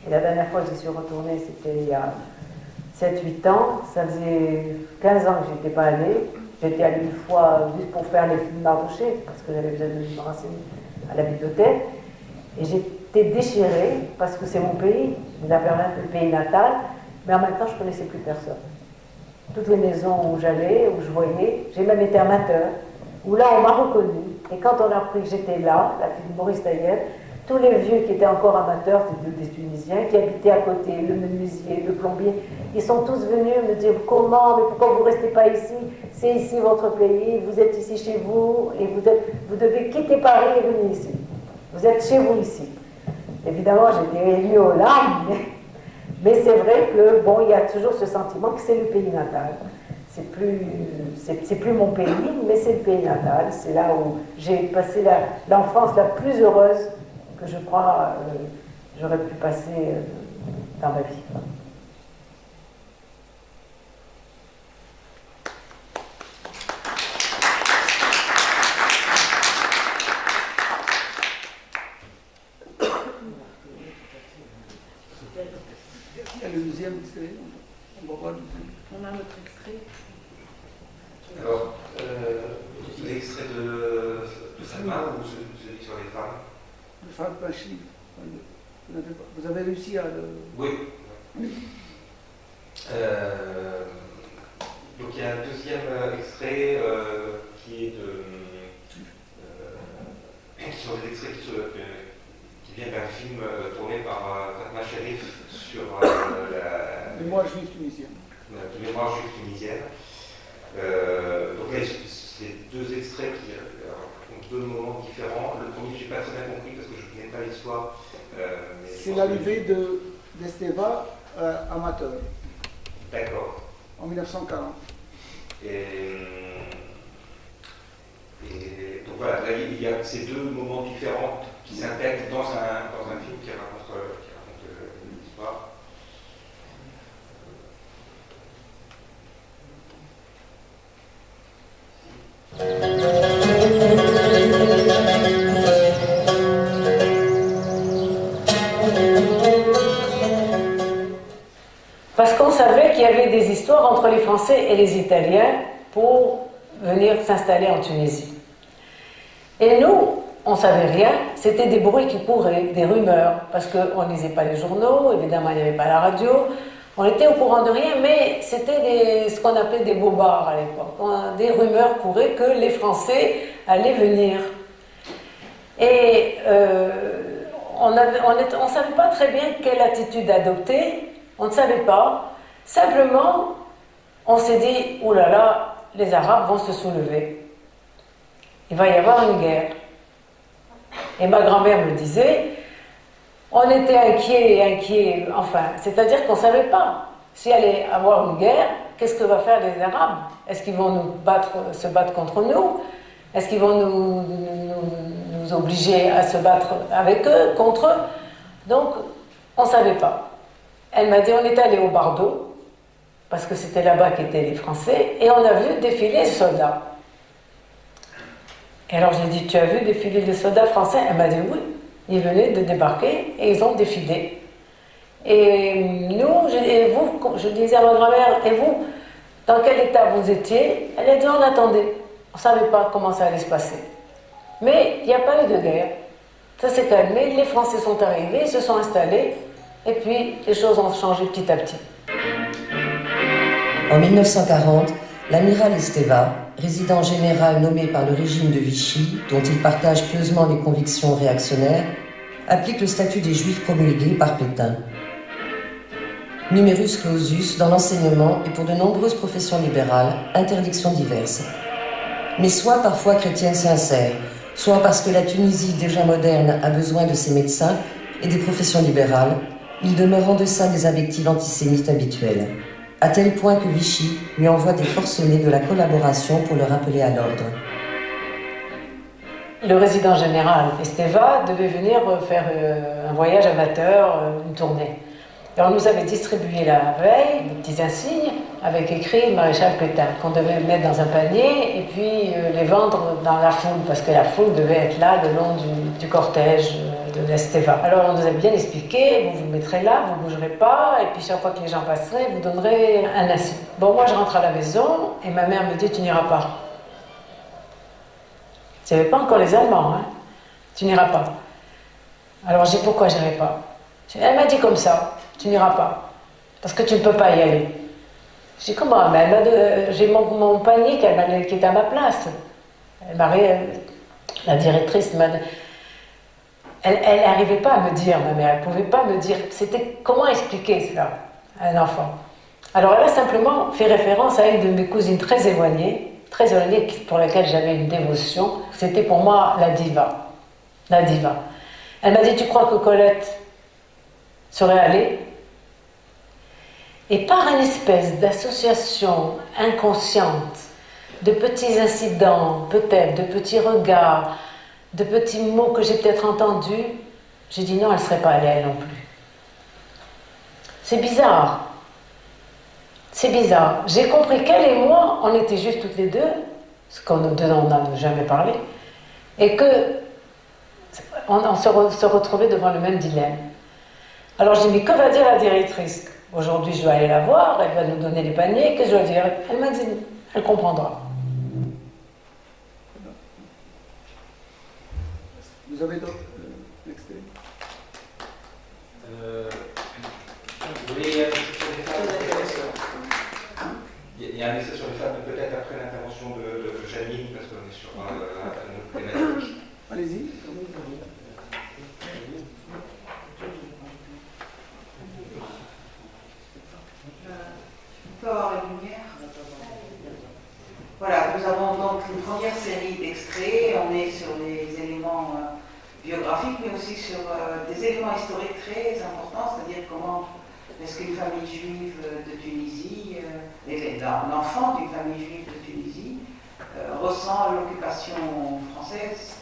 Et la dernière fois que j'y suis retournée, c'était il y a 7-8 ans. Ça faisait 15 ans que je n'étais pas allée. J'étais allée une fois juste pour faire les films marchés, parce que j'avais besoin de me renseigner. à la bibliothèque. Et j'étais déchirée parce que c'est mon pays, la le pays natal, mais en même temps, je ne connaissais plus personne. Toutes les maisons où j'allais, où je voyais, j'ai même été amateur, où là, on m'a reconnu. Et quand on a appris que j'étais là, la fille de Maurice Taïeb, tous les vieux qui étaient encore amateurs, c'était des Tunisiens, qui habitaient à côté, le menuisier, le plombier, ils sont tous venus me dire comment, mais pourquoi vous ne restez pas ici? C'est ici votre pays, vous êtes ici chez vous, et vous, vous devez quitter Paris et venir ici. Vous êtes chez vous ici. Évidemment, j'étais émue aux larmes, mais, mais c'est vrai que, bon, il y a toujours ce sentiment que c'est le pays natal. C'est plus, c'est, plus mon pays, mais c'est le pays natal. C'est là où j'ai passé l'enfance la, plus heureuse que je crois euh, j'aurais pu passer euh, dans ma vie. le deuxième extrait. On va voir le On a notre extrait. Alors, euh, l'extrait de, de Salma ou celui sur les femmes Le femmes Pachi. Le. Oui. Euh, donc il y a un deuxième extrait euh, qui est de. Euh, qui sont des extraits qui, qui viennent d'un film tourné par Fatma Sherif sur la. Mémoire juive tunisienne. La mémoire juive tunisienne. donc là, c'est deux extraits qui ont deux moments différents. Le premier, je n'ai pas très bien compris parce que je ne connais pas l'histoire. C'est l'arrivée d'Esteva euh, amateur. D'accord. En 1940. Et, et, donc voilà, là, il y a ces deux moments différents qui s'intègrent dans un, dans un film qui raconte, qui raconte l'histoire. Parce qu'on savait qu'il y avait des histoires entre les Français et les Italiens pour venir s'installer en Tunisie. Et nous, on ne savait rien, c'était des bruits qui couraient, des rumeurs, parce qu'on ne lisait pas les journaux, évidemment il n'y avait pas la radio, on était au courant de rien, mais c'était ce qu'on appelait des bobards à l'époque. Des rumeurs couraient que les Français allaient venir. Et euh, on ne on savait pas très bien quelle attitude adopter, on ne savait pas. Simplement, on s'est dit, oh là là, les Arabes vont se soulever. Il va y avoir une guerre. Et ma grand-mère me disait, on était inquiets, inquiets, enfin, c'est-à-dire qu'on ne savait pas s'il allait avoir une guerre, qu'est-ce que vont faire les Arabes? Est-ce qu'ils vont nous battre, se battre contre nous? Est-ce qu'ils vont nous, obliger à se battre avec eux, contre eux? Donc, on ne savait pas. Elle m'a dit, on est allé au Bardo, parce que c'était là-bas qu'étaient les Français, et on a vu défiler les soldats. Et alors j'ai dit, tu as vu défiler les soldats français? Elle m'a dit, oui. Ils venaient de débarquer et ils ont défilé. Et nous, je, et vous, je disais à ma grand-mère, et vous, dans quel état vous étiez? Elle a dit, on attendait. On ne savait pas comment ça allait se passer. Mais il n'y a pas eu de guerre. Ça s'est calmé, les Français sont arrivés, ils se sont installés, et puis les choses ont changé petit à petit. En 1940, l'amiral Esteva, résident général nommé par le régime de Vichy, dont il partage pieusement les convictions réactionnaires, applique le statut des juifs promulgué par Pétain. Numerus clausus dans l'enseignement et pour de nombreuses professions libérales, interdictions diverses. Mais soit parfois chrétiennes sincères, soit parce que la Tunisie déjà moderne a besoin de ses médecins et des professions libérales, il demeure en deçà des invectives antisémites habituelles à tel point que Vichy lui envoie des forcenés de la collaboration pour le rappeler à l'ordre. Le résident général Esteva devait venir faire euh, un voyage amateur, euh, une tournée. Et on nous avait distribué la veille des petits insignes avec écrit Maréchal Pétain, qu'on devait mettre dans un panier et puis euh, les vendre dans la foule, parce que la foule devait être là le long du, du cortège de l'Esteva. Alors on nous a bien expliqué, vous vous mettrez là, vous ne bougerez pas, et puis chaque fois que les gens passeraient, vous donnerez un insigne. Bon, moi je rentre à la maison, et ma mère me dit, tu n'iras pas. Il n'y avait pas encore les Allemands. Hein? tu n'iras pas. Alors j'ai dit pourquoi je n'irai pas Elle m'a dit comme ça, tu n'iras pas, parce que tu ne peux pas y aller. J'ai dit comment? J'ai mon, mon, panier qui est à ma place. Elle la directrice m'a elle n'arrivait pas à me dire, ma mère, elle ne pouvait pas me dire. C'était comment expliquer cela à un enfant? Alors elle a simplement fait référence à une de mes cousines très éloignées, très éloignée pour laquelle j'avais une dévotion. C'était pour moi la diva. La diva. Elle m'a dit Tu crois que Colette serait allée? Et par une espèce d'association inconsciente, de petits incidents, peut-être, de petits regards, de petits mots que j'ai peut-être entendus, j'ai dit non, elle ne serait pas allée elle non plus. C'est bizarre. C'est bizarre. J'ai compris qu'elle et moi, on était juste toutes les deux, ce qu'on nous on n'a jamais parlé, et que on, se, retrouvait devant le même dilemme. Alors j'ai dit, mais que va dire la directrice? Aujourd'hui, je vais aller la voir, elle va nous donner les paniers, que je dois dire? Elle m'a dit, elle comprendra. Vous avez d'autres euh, extraits? Euh, Oui, il y a un essai sur les femmes, peut-être après l'intervention de, de, Janine, parce qu'on est sur euh, une thématique. Allez-y. Voilà, nous avons donc une première série d'extraits. On est sur les biographiques, mais aussi sur euh, des éléments historiques très importants, c'est-à-dire comment est-ce qu'une famille juive de Tunisie, euh, l'enfant d'une famille juive de Tunisie, ressent l'occupation française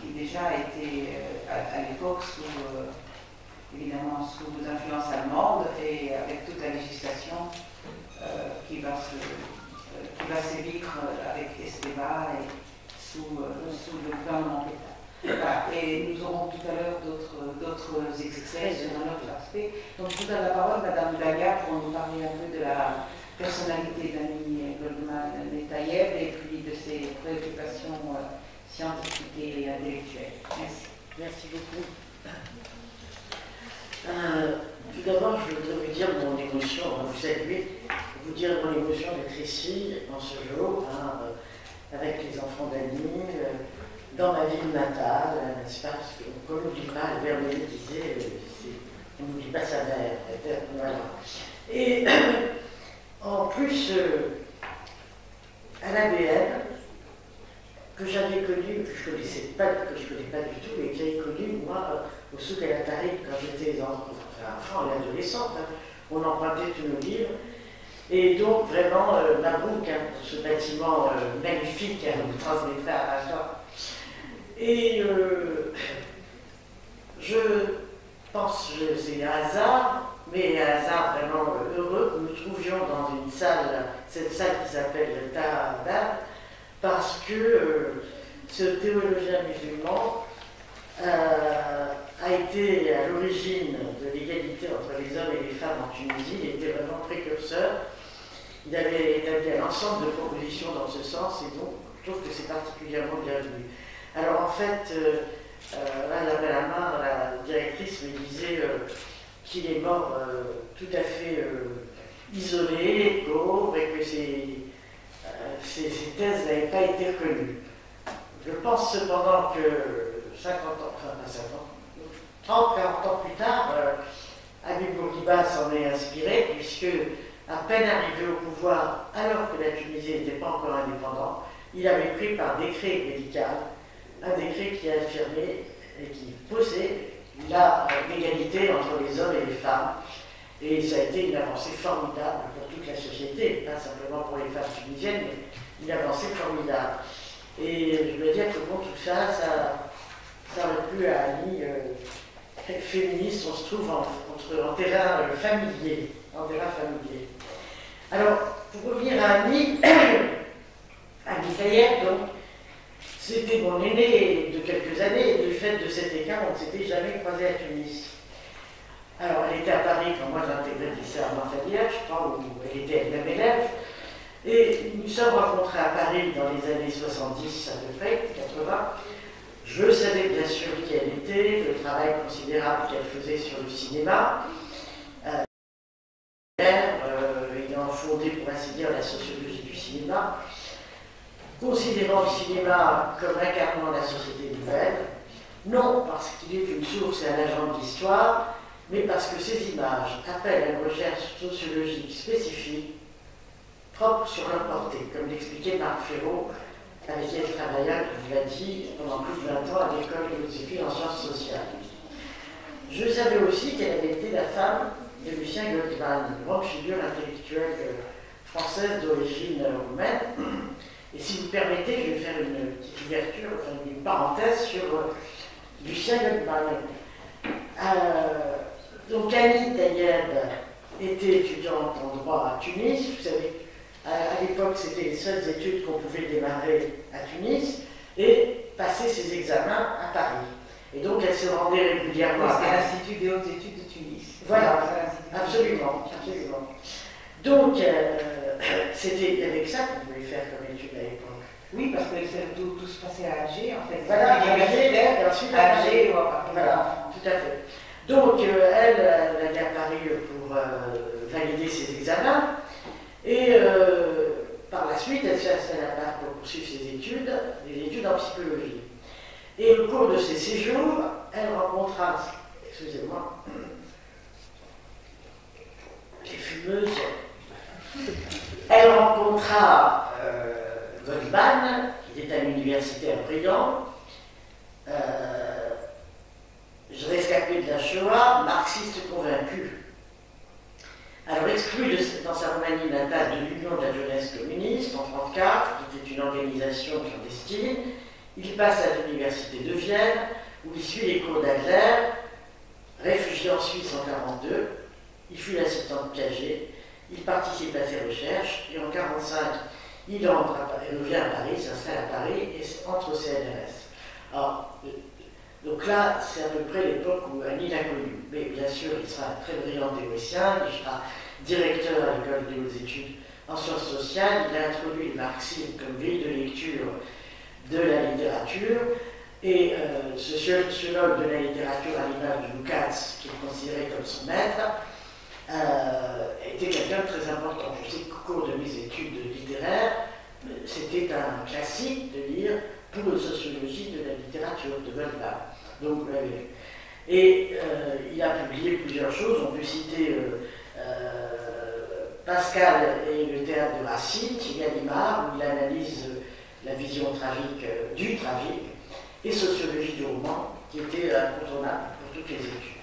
qui déjà était à, l'époque sous, évidemment sous influence allemande et avec toute la législation qui va se qui va avec Esteva et sous, euh, sous le gouvernement Et nous aurons tout à l'heure d'autres extraits sur un autre aspect. Donc je vous donne la parole, Madame Daga, pour nous parler un peu de la personnalité d'Annie Goldman Netayev et puis de ses préoccupations euh, scientifiques et intellectuelles. Merci. Merci beaucoup. Euh, tout d'abord, je voudrais vous dire mon émotion, vous saluer vous dire mon émotion d'être ici, en ce jour, hein, euh, avec les enfants d'Annie, euh, dans ma ville natale, euh, n'est-ce pas Parce qu'on n'oublie pas, Albert Mélet disait, on n'oublie pas sa mère. Voilà. Et en plus, à l'ABN, que j'avais connu, que je connaissais pas, connais pas du tout, et que j'avais connu, moi, au souk à la quand j'étais enfant et adolescente, hein, on empruntait tous nos livres, et donc, vraiment, euh, Mabouk, hein, ce bâtiment euh, magnifique qu'elle vous transmettra à Raja. Et euh, je pense que c'est un hasard, mais un hasard vraiment heureux que nous trouvions dans une salle, cette salle qui s'appelle le parce que ce théologien musulman a été à l'origine de l'égalité entre les hommes et les femmes en Tunisie, il était vraiment précurseur il avait établi un ensemble de propositions dans ce sens et donc je trouve que c'est particulièrement bienvenu. Alors en fait, euh, euh, la, directrice me disait euh, qu'il est mort euh, tout à fait isolé, pauvre et que ses, thèses n'avaient pas été reconnues. Je pense cependant que 50 ans, enfin pas 50 30, 40 ans plus tard, Habib Bourguiba s'en est inspiré puisque à peine arrivé au pouvoir, alors que la Tunisie n'était pas encore indépendante, il avait pris par décret médical un décret qui affirmait et qui posait l'égalité entre les hommes et les femmes. Et ça a été une avancée formidable pour toute la société, pas simplement pour les femmes tunisiennes, mais une avancée formidable. Et je dois dire que bon, tout ça, ça, ça aurait pu à euh, féministe, on se trouve en, terrain euh, familier, terrain familier. Alors, pour revenir à Annie, Annie Taillère, donc, c'était mon aîné de quelques années, et du fait de cet écart, on ne s'était jamais croisé à Tunis. Alors, elle était à Paris quand moi j'intégrais le lycée Armand je crois, où elle était elle-même élève. Et nous sommes rencontrés à Paris dans les années 70 à peu près, 80. Je savais bien sûr qui elle était, le travail considérable qu'elle faisait sur le cinéma, euh, euh, ayant fondé, pour ainsi dire, la sociologie du cinéma, considérant le cinéma comme incarnant la société nouvelle, non parce qu'il est une source et un agent de l'histoire, mais parce que ces images appellent à une recherche sociologique spécifique, propre sur leur portée, comme l'expliquait Marc Ferraud, avec qui elle travailla, comme l'ai dit, pendant plus de 20 ans à l'école de études en sciences sociales. Je savais aussi qu'elle avait été la femme de Lucien Goldman, grande figure intellectuelle française d'origine roumaine. Et si vous permettez, je vais faire une petite ouverture, enfin une parenthèse sur Lucien Goldman. Euh, donc Annie Tayeb était étudiante en droit à Tunis. Vous savez, à, l'époque, c'était les seules études qu'on pouvait démarrer à Tunis et passer ses examens à Paris. Et donc elle se rendait régulièrement à l'Institut des hautes études de Tunis. Voilà, absolument, absolument. Donc, euh, c'était avec ça qu'on pouvait faire comme étude à l'époque. Oui, parce que tout, tout, se passait à Alger, en fait. Voilà, à Alger, et ensuite à Alger. Voilà, tout à fait. Donc, euh, elle, elle allait à Paris pour euh, valider ses examens, et par la suite, elle s'est installée à Paris pour poursuivre ses études, des études en psychologie. Et au cours de ses séjours, elle rencontra, excusez-moi, les fumeuses, elle rencontra Goldman, qui était un universitaire brillant, euh, rescapé de la Shoah, marxiste convaincu. Alors exclu dans sa Roumanie natale de l'Union de la jeunesse communiste en 1934, qui était une organisation clandestine, il passe à l'université de Vienne, où il suit les cours d'Adler, réfugié en Suisse en 1942, il fut l'assistant de Piaget, il participe à ses recherches, et en 1945, il entre à à Paris, s'installe à Paris et entre au CNRS. Alors, donc là, c'est à peu près l'époque où Annie l'a connu. Mais bien sûr, il sera très brillant théoricien, il sera directeur à l'école des études en sciences sociales, il a introduit le marxisme comme grille de lecture de la littérature, et euh, ce sociologue de la littérature à l'image de Lukács, qu'il considérait comme son maître, euh, était quelqu'un de très important. Je sais qu'au cours de mes études littéraires, c'était un classique de lire pour la sociologie de la littérature de Goldman. Donc, et euh, il a publié plusieurs choses. On peut citer euh, Pascal et le théâtre de Racine, chez où il analyse la vision tragique du tragique, et sociologie du roman, qui était incontournable pour toutes les études.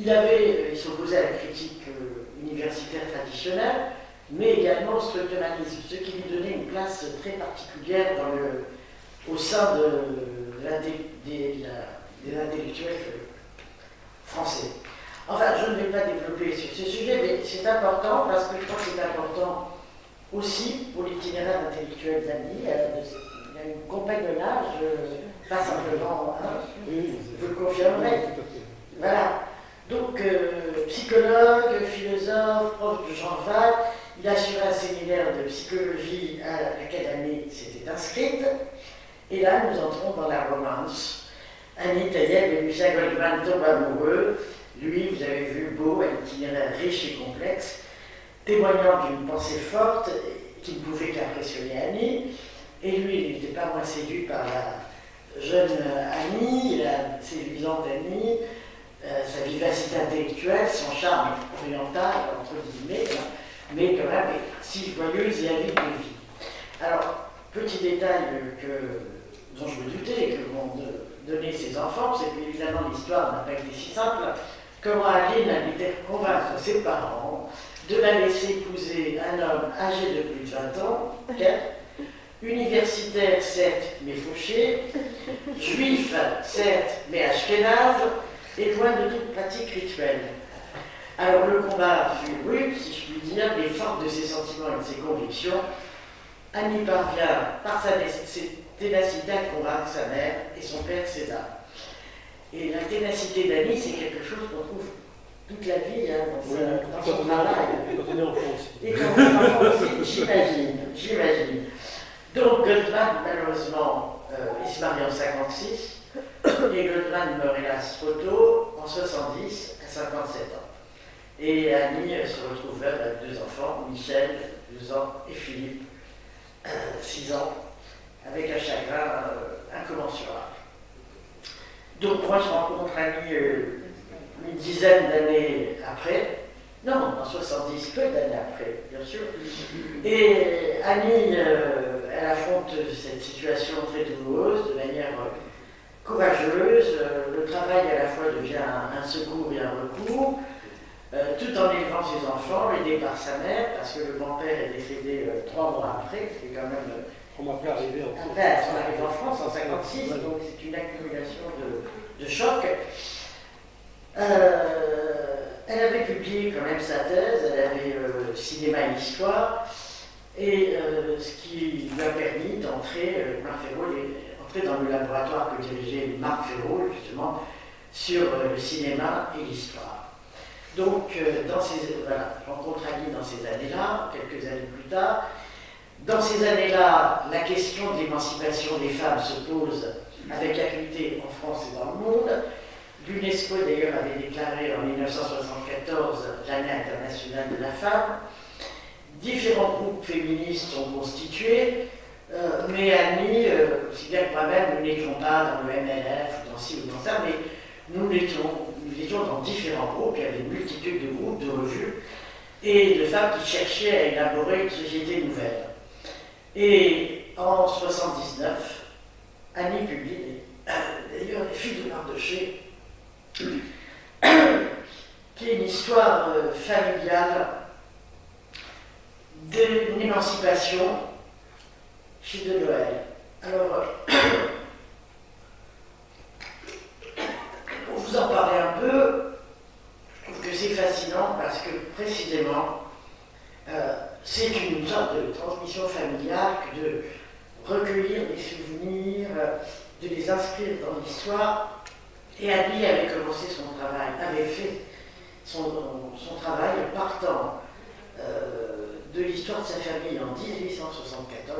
Il avait, il s'opposait à la critique euh, universitaire traditionnelle, mais également au structuralisme, ce qui lui donnait une place très particulière dans le, au sein de, des, intellectuels français. Enfin, je ne vais pas développer sur ce sujet, mais c'est important parce que je crois que c'est important aussi pour l'itinéraire intellectuel d'Annie. Il y a une compagnonnage, euh, pas simplement, hein, vous le confirmerez. Voilà. Donc, euh, psychologue, philosophe, prof de Jean Val, il a assuré un séminaire de psychologie à laquelle Annie s'était inscrite. Et là, nous entrons dans la romance. Annie Taïeb et Lucien Goldman tombent amoureux. Lui, vous avez vu, beau, un itinéraire riche et complexe, témoignant d'une pensée forte qui ne pouvait qu'impressionner Annie. Et lui, il n'était pas moins séduit par la jeune Annie, la séduisante Annie, euh, sa vivacité intellectuelle, son charme oriental, entre guillemets, mais quand même si joyeuse et avide de vie. Alors, petit détail que, dont je me doutais que vont donner ses enfants, c'est qu'évidemment l'histoire n'a pas été si simple. Comment Aline a été convaincre ses parents de la laisser épouser un homme âgé de plus de 20 ans, universitaire certes, mais fauché, juif certes, mais ashkénaze, et loin de toute pratique rituelle. Alors le combat fut rude, si je puis dire, mais forte de ses sentiments et de ses convictions, Annie parvient par sa ténacité à convaincre sa mère et son père César. Et la ténacité d'Annie, c'est quelque chose qu'on trouve toute la vie hein, dans, son travail. Quand on est en France. Et quand on est en France, j'imagine, j'imagine. Donc Goldman, malheureusement, euh, il se marie en 56, Goldman meurt hélas tôt, en 70, à 57 ans. Et Annie se retrouve avec deux enfants, Michel, 12 ans, et Philippe, 6 ans, avec un chagrin euh, incommensurable. Donc moi je rencontre Annie euh, une dizaine d'années après, non, en 70, peu d'années après, bien sûr. Et Annie, euh, elle affronte cette situation très douloureuse de manière courageuse. Le travail à la fois devient un, secours et un recours. tout en élevant ses enfants, aidé par sa mère, parce que le grand-père est décédé trois mois après, c'est quand même on après arriver en France. Après, on arrive en France en 56, donc c'est une accumulation de, de chocs. Euh, elle avait publié quand même sa thèse, elle avait euh, cinéma et histoire, et euh, ce qui lui a permis d'entrer, Marc Ferraud, dans le laboratoire que dirigeait Marc Ferraud, justement, sur le cinéma et l'histoire. Donc, dans ces, voilà, rencontre Ali dans ces années-là, quelques années plus tard, dans ces années-là, la question de l'émancipation des femmes se pose avec acuité en France et dans le monde. L'UNESCO d'ailleurs avait déclaré en 1974 l'année internationale de la femme. Différents groupes féministes sont constitués, euh, mais Annie, euh, bien que moi-même, nous n'étions pas dans le MLF dans ci ou dans ça, mais nous étions, nous étions dans différents groupes, il y avait une multitude de groupes, de revues, et de femmes qui cherchaient à élaborer une société nouvelle. Et en 79, Annie publie d'ailleurs Les filles de Mardoché, qui est une histoire euh, familiale d'une émancipation chez De Noël. Alors, euh, pour vous en parler un peu, je trouve que c'est fascinant parce que précisément, euh, c'est une sorte de transmission familiale que de recueillir des souvenirs, de les inscrire dans l'histoire. Et Abby avait commencé son travail, avait fait son, travail partant euh, de l'histoire de sa famille en 1874,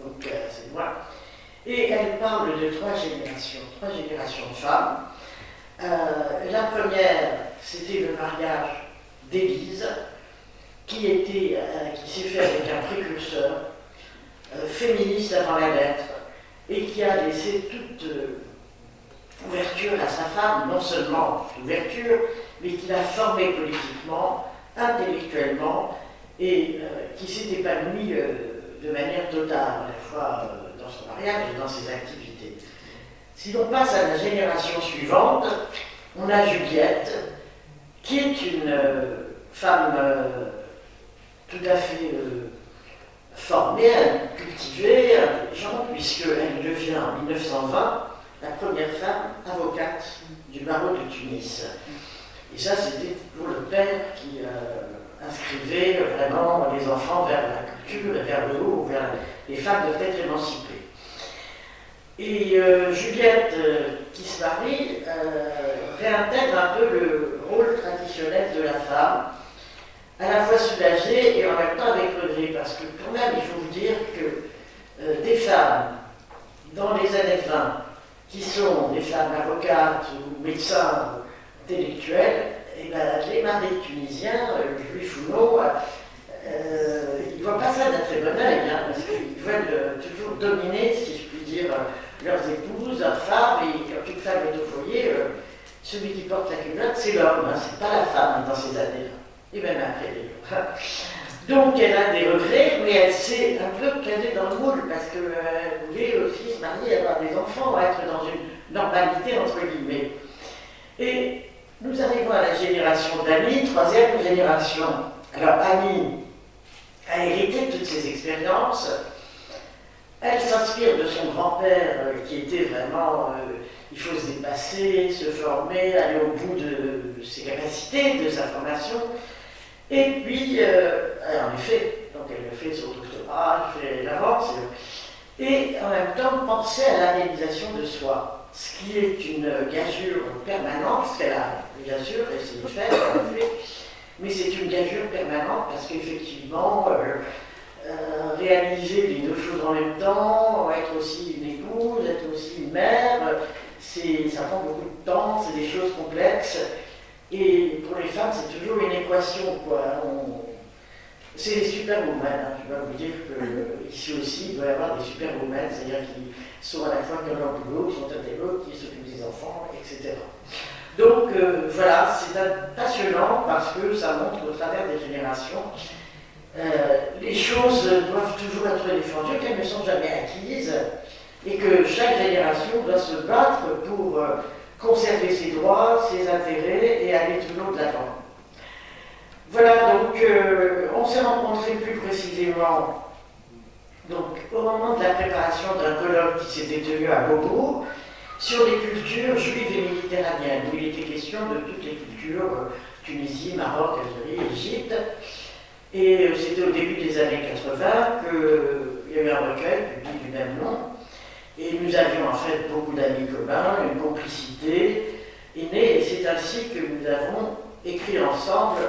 donc euh, c'est moi. Et elle parle de trois générations, trois générations de femmes. Euh, la première, c'était le mariage d'Élise, qui, euh, qui s'est fait avec un précurseur, euh, féministe avant la lettre, et qui a laissé toute ouverture à sa femme, non seulement ouverture, mais qui l'a formée politiquement, intellectuellement, et qui s'est épanoui de manière totale, à la fois mariage et dans ses activités. Si l'on passe à la génération suivante, on a Juliette, qui est une femme tout à fait euh, formée, cultivée, intelligente, puisqu'elle devient en 1920 la première femme avocate du barreau de Tunis. Et ça, c'était pour le père qui euh, inscrivait vraiment les enfants vers la culture, vers le haut, vers les femmes doivent être émancipées. Et euh, Juliette, qui se marie, réintègre un peu le rôle traditionnel de la femme, à la fois soulagée et en même temps avec regret, parce que quand même, il faut vous dire que euh, des femmes dans les années 20, qui sont des femmes avocates ou médecins intellectuels, et eh ben, les maris tunisiens, euh, juifs ou euh, ils ne voient pas ça d'un très bon oeil, hein, parce qu'ils veulent toujours dominer, si je puis dire, leurs épouses, leurs femmes, et quand une femme est au foyer, celui qui porte la culotte, c'est l'homme, hein, c'est pas la femme dans ces années-là et même après Donc elle a des regrets, mais elle s'est un peu casée dans le moule parce qu'elle euh, voulait aussi se marier, avoir des enfants, être dans une normalité entre guillemets. Et nous arrivons à la génération d'Annie, troisième génération. Alors Annie a hérité toutes ces expériences. Elle s'inspire de son grand-père euh, qui était vraiment, euh, il faut se dépasser, se former, aller au bout de ses capacités, de sa formation. Et puis, euh, en effet, donc elle fait son doctorat, elle fait l'avance, et en même temps penser à la réalisation de soi, ce qui est une gageure permanente, ce qu'elle a bien sûr essayé de faire, en fait, mais c'est une gageure permanente parce qu'effectivement, euh, réaliser les deux choses en même temps, être aussi une épouse, être aussi une mère, ça prend beaucoup de temps, c'est des choses complexes. Et pour les femmes, c'est toujours une équation. Quoi. C'est des superwomen. Hein. Je dois vous dire qu'ici aussi, il doit y avoir des superwomen, c'est-à-dire qui sont à la fois dans leur boulot, qui sont intelligents, qui s'occupent des enfants, etc. Donc euh, voilà, c'est passionnant parce que ça montre au travers des générations les choses doivent toujours être défendues, qu'elles ne sont jamais acquises, et que chaque génération doit se battre pour euh, conserver ses droits, ses intérêts et aller toujours de l'avant. Voilà, donc on s'est rencontrés plus précisément donc, au moment de la préparation d'un colloque qui s'était tenu à Beaubourg, sur les cultures juives et méditerranéennes, où il était question de toutes les cultures, euh, Tunisie, Maroc, Algérie, Égypte. Et euh, c'était au début des années 80 qu'il y a eu un recueil public du même nom. Et nous avions en fait beaucoup d'amis communs, une complicité née, et c'est ainsi que nous avons écrit ensemble,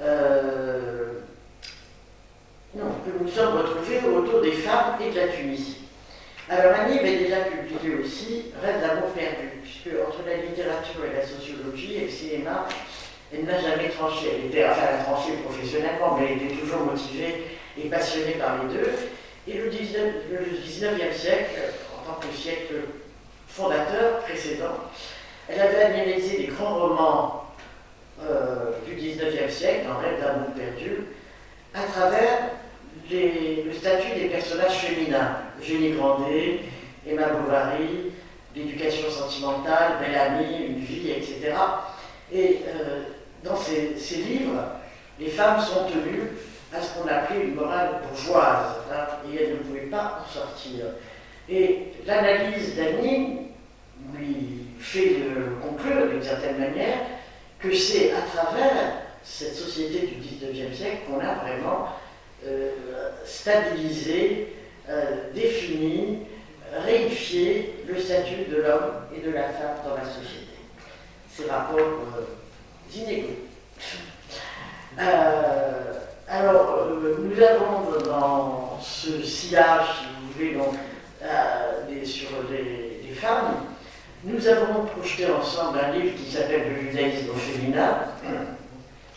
euh, que nous sommes retrouvés autour des femmes et de la Tunisie. Alors Annie avait déjà publié aussi Rêve d'amour perdu, puisque entre la littérature et la sociologie et le cinéma, elle n'a jamais tranché. Elle était, enfin, elle a tranché professionnellement, mais elle était toujours motivée et passionnée par les deux. Et le 19e siècle, en tant que siècle fondateur précédent, elle avait analysé les grands romans euh, du 19e siècle, dans Rêve d'amour perdu, à travers le statut des personnages féminins. Eugénie Grandet, Emma Bovary, l'éducation sentimentale, Belle Amie, Une vie, etc. Et dans ces, livres, les femmes sont tenues à ce qu'on appelait une morale bourgeoise, hein, et elles ne pouvaient pas en sortir. Et l'analyse d'Annie lui fait conclure, d'une certaine manière, que c'est à travers cette société du XIXe siècle qu'on a vraiment euh, stabiliser, euh, définir, réifier le statut de l'homme et de la femme dans la société. Ces rapports euh, inégaux. alors, nous avons dans ce sillage, si vous voulez, donc, sur les, femmes, nous avons projeté ensemble un livre qui s'appelle Le judaïsme au féminin,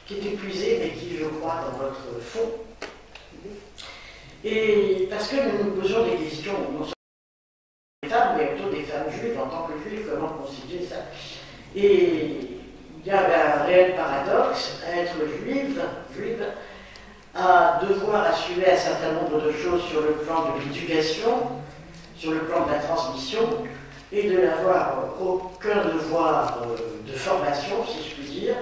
qui est épuisé, mais qui, je crois, dans votre fond, et parce que nous nous posons des questions, non seulement des femmes, mais autour des femmes juives, en tant que juives, comment constituer ça. Et y a un réel paradoxe être juive, juive, à devoir assumer un certain nombre de choses sur le plan de l'éducation, sur le plan de la transmission, et de n'avoir aucun devoir euh, de formation, si je puis dire,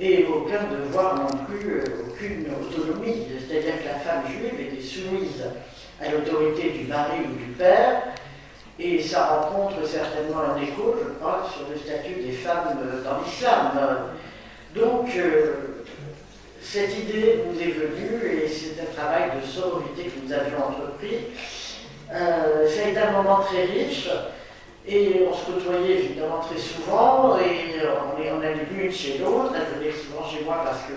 et aucun devoir non plus, euh, aucune autonomie. C'est-à-dire que la femme juive était soumise à l'autorité du mari ou du père, et ça rencontre certainement un écho, je crois, sur le statut des femmes euh, dans l'islam. Donc, euh, cette idée nous est venue, et c'est un travail de sororité que nous avions entrepris. ça a été un moment très riche. Et on se côtoyait évidemment très souvent, et on, allait l'une chez l'autre, elle venait souvent chez moi parce que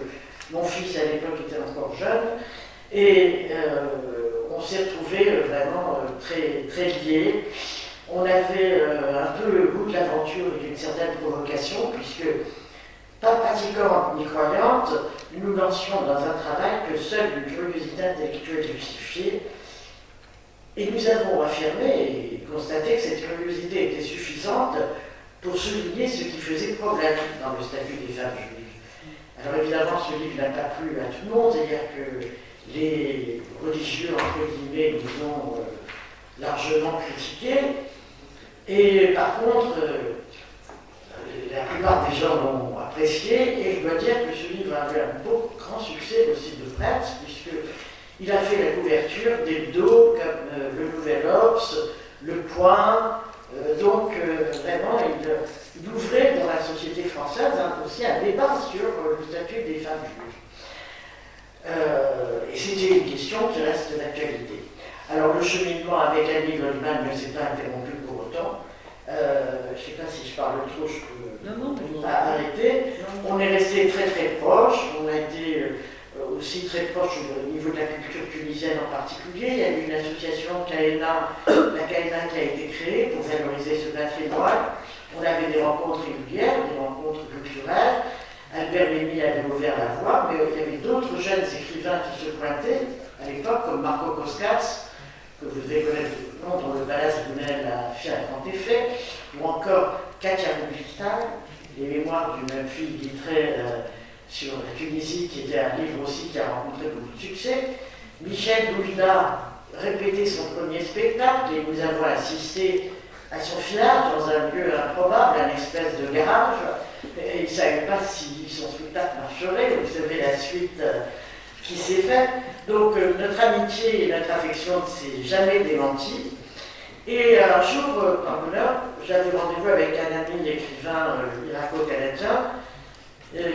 mon fils à l'époque était encore jeune, et euh, on s'est retrouvés euh, vraiment euh, très, très liés. On avait un peu le goût de l'aventure et d'une certaine provocation, puisque, pas pratiquante ni croyante, nous lancions dans un travail que seule une curiosité intellectuelle justifiée et nous avons affirmé et constaté que cette curiosité était suffisante pour souligner ce qui faisait problème dans le statut des femmes juives. Alors évidemment, ce livre n'a pas plu à tout le monde, c'est-à-dire que les religieux, entre guillemets, ont euh, largement critiqués. Et par contre, euh, la plupart des gens l'ont apprécié, et je dois dire que ce livre avait un beau grand succès aussi de presse, puisque il a fait la couverture d'hebdo comme euh, le Nouvel Obs, le Point. Euh, donc, vraiment, il, ouvrait dans la société française aussi un débat sur le statut des femmes juives. Et c'était une question qui reste d'actualité. Alors, le cheminement avec Annie Goldman ne s'est pas interrompu pour autant. je ne sais pas si je parle trop, je peux arrêter. On est resté très très proches. On a été euh, aussi très proche au niveau de la culture tunisienne en particulier. Il y a eu une association KNA, la KNA qui a été créée pour valoriser ce patrimoine. On avait des rencontres régulières, des rencontres culturelles. Albert Lémy avait ouvert la voie, mais il y avait d'autres jeunes écrivains qui se pointaient à l'époque, comme Marco Coscas, que vous devez connaître le dont le Palace Brunel a fait un grand effet, ou encore Katia Rubinstein, les mémoires d'une même fille illettrée euh, sur la Tunisie, qui était un livre aussi qui a rencontré beaucoup de succès. Michel Doulina répétait son premier spectacle et nous avons assisté à son filage dans un lieu improbable, un espèce de garage. Et il ne savait pas si son spectacle marcherait. Vous savez la suite euh, qui s'est faite. Donc euh, notre amitié et notre affection ne s'est jamais démentie. Et un jour, euh, par bonheur, j'avais rendez-vous avec un ami écrivain irako-canadien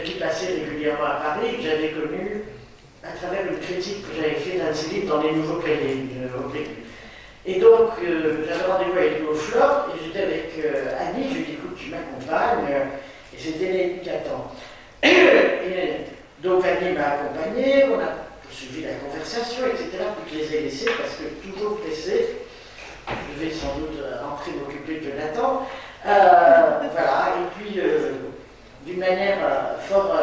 qui passait régulièrement à Paris, que j'avais connu à travers une critique que j'avais faite d'un ses livres dans les nouveaux cahiers. Et donc, j'avais rendez-vous avec lui au Flore, et j'étais avec Annie, je lui ai dit, écoute, tu m'accompagnes, c'était les 4 ans. Et donc Annie m'a accompagné, on a poursuivi la conversation, etc. Puis je les ai laissés parce que toujours pressé, je vais sans doute entrer m'occuper de Nathan. Euh, voilà, et puis euh, d'une manière euh, fort,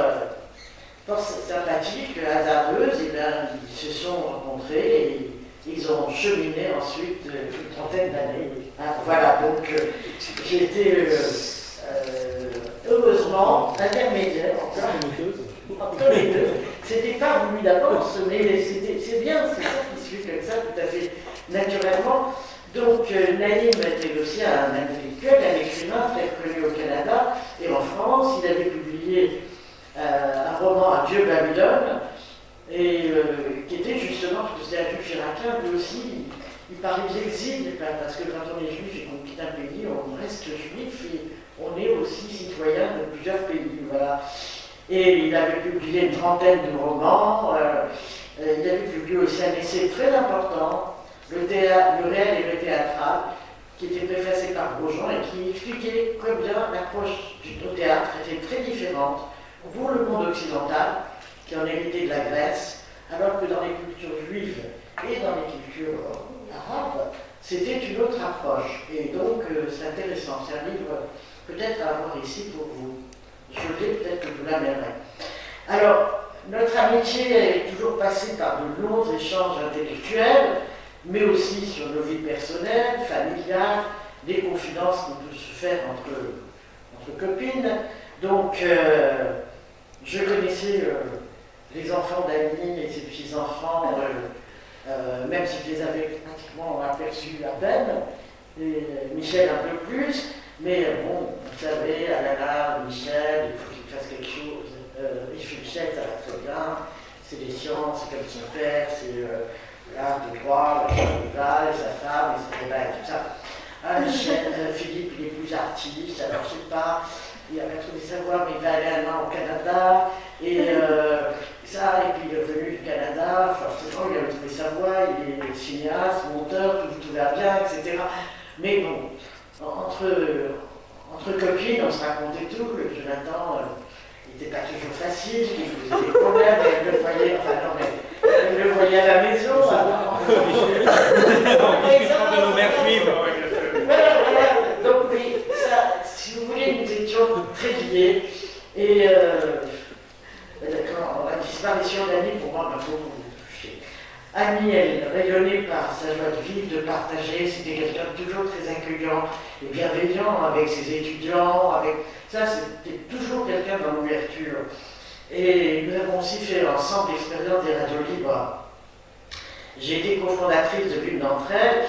fort, sympathique, hasardeuse, et eh bien, ils se sont rencontrés et ils ont cheminé ensuite une trentaine d'années. Ah, voilà, donc j'ai été heureusement intermédiaire entre les deux. C'était pas voulu d'avance, mais c'est bien, c'est ça qui se fait comme ça, tout à fait naturellement. Donc euh, était aussi un intellectuel, un écrivain très connu au Canada et en France. Il avait publié euh, un roman, Dieu Babylone, et euh, qui était justement, parce que c'était un irakien, lui aussi, il parlait de l'exil, parce que quand on est juif et qu'on quitte un pays, on reste juif on est aussi citoyen de plusieurs pays. Voilà. Et il avait publié une trentaine de romans. Euh, euh, il avait publié aussi un essai très important, Le, le réel et le théâtral, qui était préfacé par Grosjean et qui expliquait combien l'approche du théâtre était très différente pour le monde occidental, qui en héritait de la Grèce, alors que dans les cultures juives et dans les cultures arabes, c'était une autre approche. Et donc, euh, c'est intéressant. C'est un livre peut-être avoir ici pour vous. Je l'ai, peut-être que vous l'amènerez. Alors, notre amitié est toujours passée par de longs échanges intellectuels, mais aussi sur nos vies personnelles, familiales, des confidences qu'on peut se faire entre, entre copines. Donc, euh, je connaissais euh, les enfants d'Annie et ses petits-enfants, euh, même si je les avais pratiquement aperçus à peine, et Michel un peu plus. Mais bon, vous savez, là, Michel, il faut qu'il fasse quelque chose. Euh, fait Michel, ça va très bien. C'est les sciences, c'est comme son père, c'est euh, l'art du droit, la sa femme, et tout ça. Ah, Michel, euh, Philippe, il est plus artiste, alors je sais pas, il a pas trouvé savoir, mais il va aller un an au Canada, et euh, ça, et puis il est venu du Canada, forcément, il a trouvé sa voix, il est cinéaste, monteur, tout, tout va bien, etc. Mais bon, entre, entre copines, on se racontait tout. Le Jonathan, euh, n'était pas toujours facile, il faisait des problèmes, elle le voyait, enfin non, mais elle le voyait à la maison. Alors, de nos mères juives. Donc oui, ça, si vous voulez, nous étions très liés. Et euh, quand la disparition d'Annie, pour moi, m'a beaucoup Elle rayonnait par sa joie de vivre, de partager. C'était quelqu'un toujours très accueillant et bienveillant avec ses étudiants. Avec... Ça, c'était toujours quelqu'un dans l'ouverture. Et nous avons aussi fait ensemble l'expérience des radios libres. J'ai été cofondatrice de l'une d'entre elles,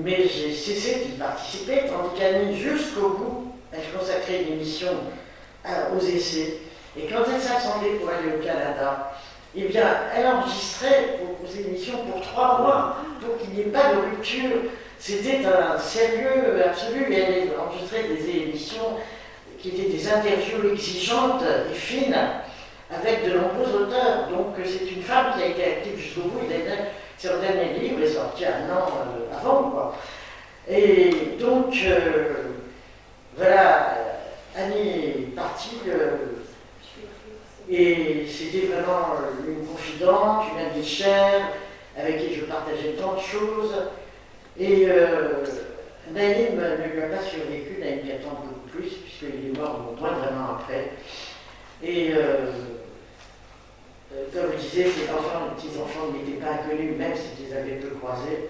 mais j'ai cessé d'y participer, tandis qu'Annie, jusqu'au bout, elle consacrait une émission aux essais. Et quand elle s'attendait pour aller au Canada, eh bien, elle enregistrait vos émissions pour trois mois, pour qu'il n'y ait pas de rupture. C'était un sérieux absolu, et elle enregistrait des émissions qui étaient des interviews exigeantes et fines, avec de nombreux auteurs. Donc c'est une femme qui a été active jusqu'au bout, et son dernier livre est sorti un an euh, avant. Et donc, euh, voilà, Annie est partie. Euh, et c'était vraiment euh, une confidente, une amie chère, avec qui je partageais tant de choses. Et euh, Naïm ne lui a pas survécu, Naïm qui attend beaucoup plus, puisqu'il est mort moins d'un an après. Et euh, euh, comme je disais, ses enfants, les petits-enfants n'étaient pas inconnus, même s'ils les avaient peu croisés,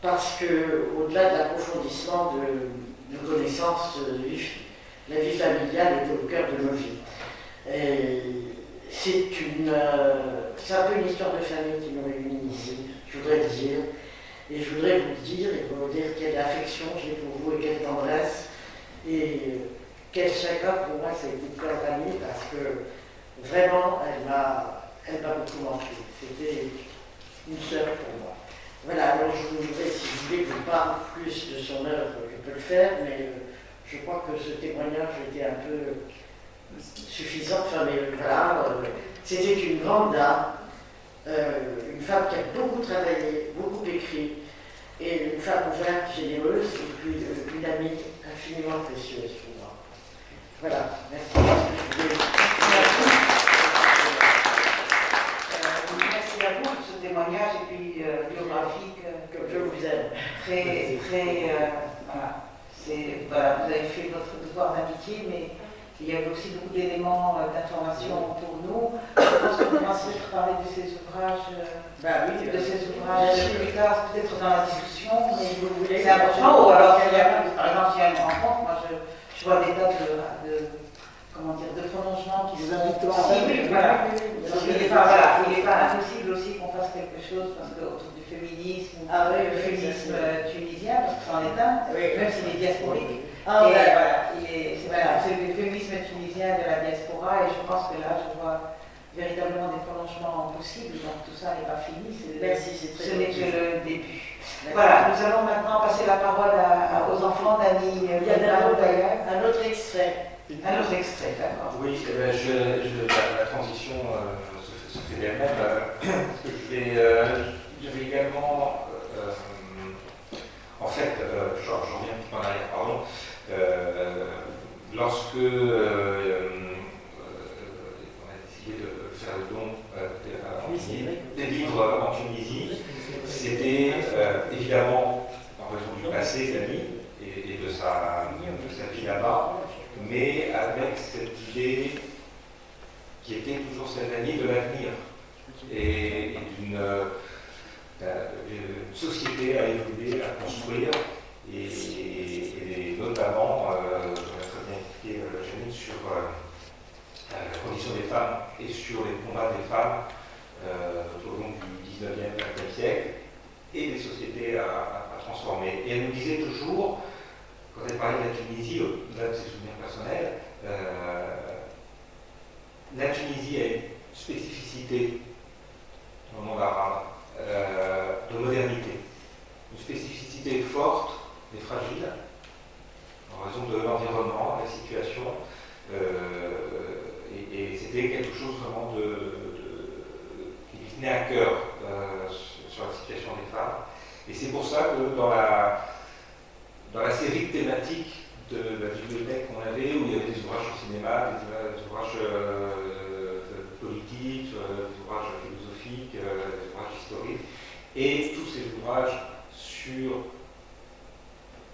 parce qu'au-delà de l'approfondissement de, de connaissances, la vie familiale était au cœur de nos vies. C'est une, un peu une histoire de famille qui nous réunit ici, je voudrais dire. Et je voudrais vous dire et vous dire quelle affection j'ai pour vous et quelle tendresse. Et quel chacun pour moi c'est une cœur amie parce que vraiment elle m'a elle m'a beaucoup manqué. C'était une sœur pour moi. Voilà, alors je voudrais, si vous voulez, que je parle plus de son œuvre, je peux le faire, mais euh, je crois que ce témoignage était un peu suffisant. Enfin, mais voilà, euh, c'était une grande dame, euh, une femme qui a beaucoup travaillé, beaucoup écrit, et une femme ouverte, généreuse, et puis une amie infiniment précieuse pour moi. Voilà, merci. Merci à vous pour ce témoignage et puis euh, biographique. Comme je vous aime. Très, très, voilà. voilà. Vous avez fait votre devoir d'amitié, mais il y avait aussi beaucoup d'éléments euh, d'information pour nous. Je pense qu'on commencer par parler de ces ouvrages, euh, bah oui, de ces ouvrages plus tard, peut-être dans la discussion, mais c'est important. Ou alors, il y a, par exemple, il y a une rencontre, moi je, je vois des tas de, de comment dire, de prolongements qui sont possibles. Voilà. Il n'est pas, voilà, pas, impossible aussi qu'on fasse quelque chose parce que autour du féminisme, ah, oui, le féminisme tunisien, parce que c'en est un, même s'il est diasporique. Ah, et voilà, c'est le féminisme tunisien de la diaspora et je pense que là, je vois véritablement des prolongements possibles. Donc tout ça n'est pas fini. Merci, Ce n'est que le début. Voilà, nous allons maintenant passer la parole aux enfants d'Annie Il y a d'ailleurs un autre extrait. Un autre extrait, d'accord. Oui, je, la, transition euh, se, fait d'elle-même. Euh, euh, j'avais également, en fait, j'en reviens un petit peu en arrière, pardon. Euh, lorsque euh, euh, on a décidé de faire le don des livres en Tunisie, c'était évidemment en raison du passé d'Annie et, et, de, sa, vie là-bas, mais avec cette idée qui était toujours celle d'Annie de l'avenir et, d'une société à évoluer, à construire et, notamment, euh, on a très bien expliqué euh, Janine sur euh, la condition des femmes et sur les combats des femmes tout au long du 19e, 20e siècle et des sociétés à, transformer. Et elle nous disait toujours, quand elle parlait de la Tunisie, au-delà de ses souvenirs personnels, la Tunisie a une spécificité dans le monde arabe de modernité, une spécificité forte mais fragile, en raison de l'environnement, de la situation. Euh, et, c'était quelque chose vraiment de, qui lui tenait à cœur euh, sur la situation des femmes. Et c'est pour ça que dans la, dans la série thématique de la bibliothèque qu'on avait, où il y avait des ouvrages sur cinéma, des, ouvrages euh, politiques, des ouvrages philosophiques, des ouvrages historiques, et tous ces ouvrages sur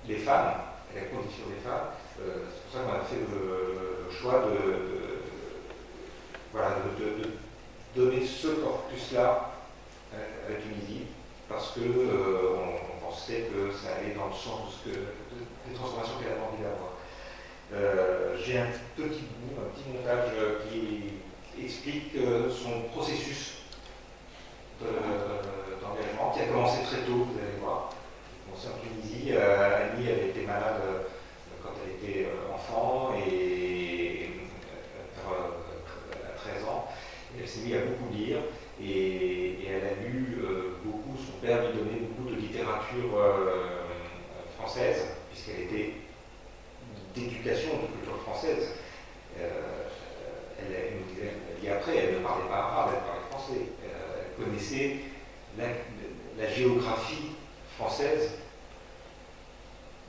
les femmes, et la condition des femmes. Euh, c'est pour ça qu'on a fait le, choix de, voilà, de, donner ce corpus-là à, la Tunisie, parce qu'on euh, on pensait que ça allait dans le sens des transformations qu'elle a envie d'avoir. Euh, j'ai un petit bout, un petit montage qui explique son processus d'engagement, qui a commencé très tôt, vous allez voir en Tunisie. Euh, Annie avait été malade euh, quand elle était euh, enfant et à 13 ans. elle s'est mise à beaucoup lire et, elle a lu beaucoup. Son père lui donnait beaucoup de littérature française puisqu'elle était d'éducation, de culture française. elle, nous disait, dit après, elle ne parlait pas arabe, elle parlait français. elle connaissait la géographie française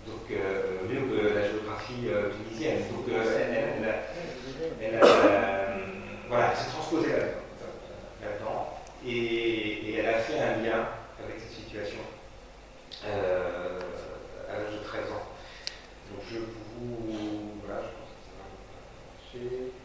donc euh, mieux que la géographie euh, tunisienne. Donc elle, euh, voilà, s'est transposée là-dedans. Et, et, elle a fait un lien avec cette situation euh, à l'âge de 13 ans. Donc je vous. Voilà, je pense que ça c'est.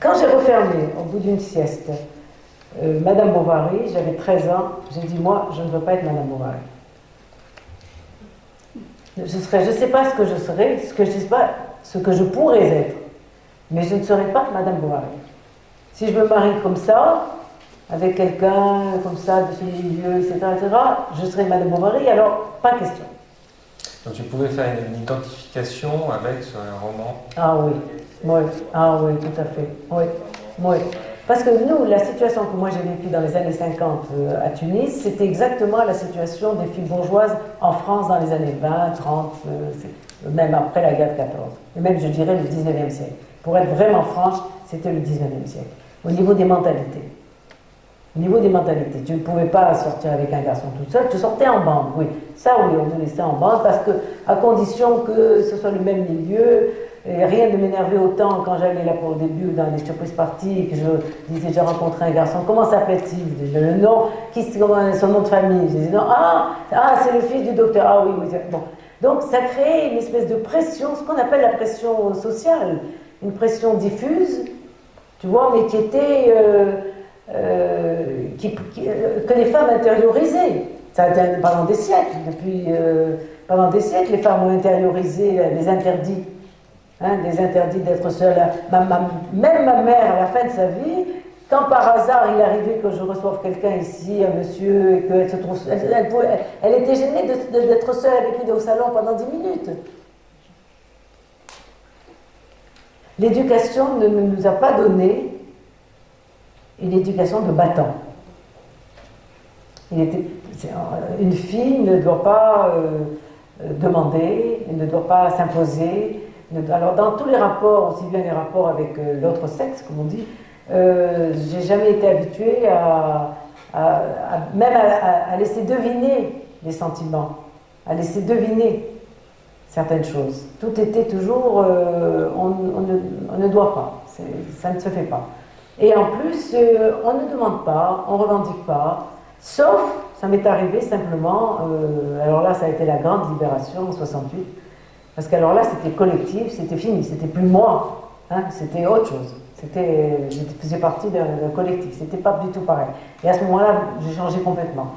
Quand j'ai refermé, au bout d'une sieste, euh, Madame Bovary, j'avais 13 ans, j'ai dit, moi, je ne veux pas être Madame Bovary. Je je ne sais pas ce que je serais, ce que je sais pas ce que je pourrais être, mais je ne serais pas Madame Bovary. Si je me marie comme ça, avec quelqu'un comme ça de ce milieu, etc., etc., je serais Madame Bovary, alors pas question. Donc tu pouvais faire une, identification avec ce roman? Ah oui, oui, ah oui, tout à fait, oui, oui. Parce que nous, la situation que moi j'ai vécue dans les années 50 euh, à Tunis, c'était exactement la situation des filles bourgeoises en France dans les années 20, 30, euh, même après la guerre de 14, et même je dirais le 19e siècle. Pour être vraiment franche, c'était le 19e siècle, au niveau des mentalités. Au niveau des mentalités, tu ne pouvais pas sortir avec un garçon tout seul, tu sortais en bande, oui. Ça, oui, on nous laissait en bande parce que, à condition que ce soit le même milieu, rien ne m'énervait autant quand j'allais là pour le début dans les surprises parties et que je disais j'ai rencontré un garçon, comment s'appelle-t-il Le nom, qui, son nom de famille? Je disais non, ah, ah c'est le fils du docteur, ah oui, oui, bon. Donc ça créait une espèce de pression, ce qu'on appelle la pression sociale, une pression diffuse, tu vois, mais qui était. Euh, euh, euh, que les femmes intériorisaient. Ça a été pendant des siècles, depuis. pendant des siècles, les femmes ont intériorisé les interdits Hein, des interdits d'être seule. même ma mère, à la fin de sa vie, quand par hasard il arrivait que je reçoive quelqu'un ici, un monsieur, et qu'elle se trouve. Elle, elle, était gênée d'être seule avec lui au salon pendant 10 minutes. L'éducation ne nous a pas donné une éducation de battant. une fille ne doit pas euh, demander, elle ne doit pas s'imposer, alors, dans tous les rapports, aussi bien les rapports avec euh, l'autre sexe, comme on dit, euh, j'ai jamais été habituée à, même à, laisser deviner les sentiments, à laisser deviner certaines choses. Tout était toujours, euh, on, ne, doit pas, ça ne se fait pas. Et en plus, on ne demande pas, on ne revendique pas, sauf, ça m'est arrivé simplement, alors là, ça a été la grande libération en 68 parce qu'alors là, c'était collectif, c'était fini, c'était plus moi, hein, c'était autre chose. C'était, je faisais partie d'un collectif, c'était pas du tout pareil. Et à ce moment-là, j'ai changé complètement.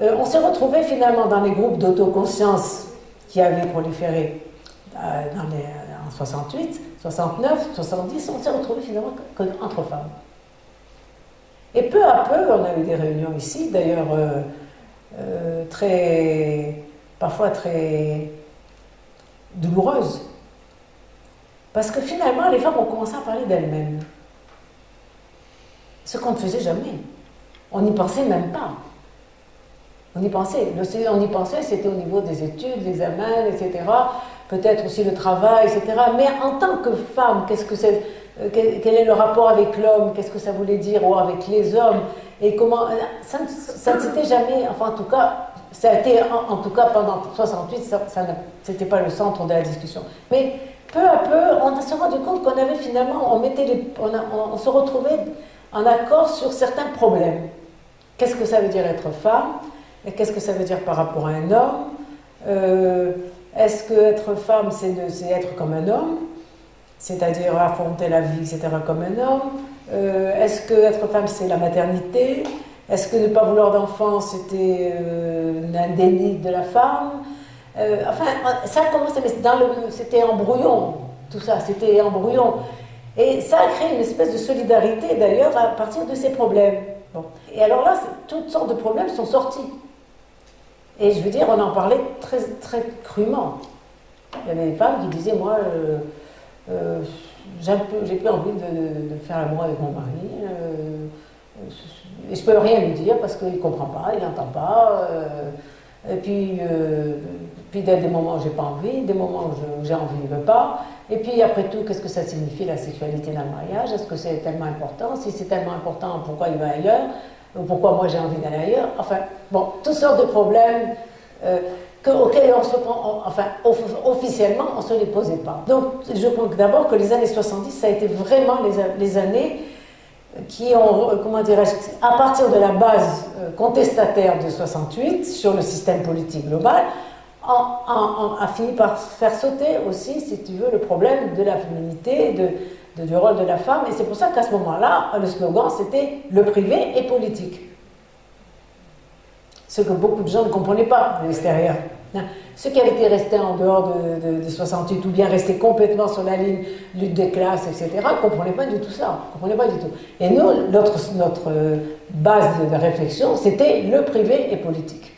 Euh, on s'est retrouvés finalement dans les groupes d'autoconscience qui avaient proliféré euh, en 68, 69, 70, on s'est retrouvés finalement entre femmes. Et peu à peu, on a eu des réunions ici, d'ailleurs. Euh, euh, très, parfois très douloureuse. Parce que finalement, les femmes ont commencé à parler d'elles-mêmes. Ce qu'on ne faisait jamais. On n'y pensait même pas. On y pensait. On y pensait, c'était au niveau des études, des examens, etc. Peut-être aussi le travail, etc. Mais en tant que femme, qu'est-ce que c'est euh, quel, est le rapport avec l'homme, qu'est-ce que ça voulait dire, ou avec les hommes, et comment. Euh, ça, ne s'était jamais, enfin en tout cas, ça a été, en, tout cas pendant 68, ça, n'était pas le centre de la discussion. Mais peu à peu, on s'est rendu compte qu'on avait finalement, on, mettait on, se retrouvait en accord sur certains problèmes. Qu'est-ce que ça veut dire être femme? Et qu'est-ce que ça veut dire par rapport à un homme? Euh, Est-ce que être femme, c'est être comme un homme? C'est-à-dire affronter la vie, etc., comme un homme euh, Est-ce que être femme, c'est la maternité? Est-ce que ne pas vouloir d'enfant, c'était euh, un déni de la femme? Euh, Enfin, ça a commencé, c'était en brouillon, tout ça, c'était en brouillon. Et ça a créé une espèce de solidarité, d'ailleurs, à partir de ces problèmes. Et alors là, toutes sortes de problèmes sont sortis. Et je veux dire, on en parlait très, très crûment. Il y avait des femmes qui disaient, moi, euh, j'ai plus envie de, faire l'amour avec mon mari. Euh, et je peux rien lui dire parce qu'il ne comprend pas, il n'entend pas. Euh, et puis, puis il y a des moments où j'ai pas envie, des moments où j'ai envie, il ne veut pas. Et puis après tout, qu'est-ce que ça signifie la sexualité dans le mariage? Est-ce que c'est tellement important? Si c'est tellement important, pourquoi il va ailleurs? Ou pourquoi moi j'ai envie d'aller ailleurs? Enfin, bon, toutes sortes de problèmes que, auquel on se enfin, officiellement, on ne se les posait pas. Donc, je pense d'abord que les années 70, ça a été vraiment les, années qui ont, euh, comment dirais-je, à partir de la base euh, contestataire de 68 sur le système politique global, a fini par faire sauter aussi, si tu veux, le problème de la féminité, de, du rôle de la femme. Et c'est pour ça qu'à ce moment-là, le slogan, c'était le privé et politique ce que beaucoup de gens ne comprenaient pas de l'extérieur. Hein. Ceux qui avaient été restés en dehors de, 68 ou bien restés complètement sur la ligne lutte des classes, etc., ne comprenaient pas du tout ça, pas du tout. Et nous, notre, notre euh, base de réflexion, c'était le privé et politique.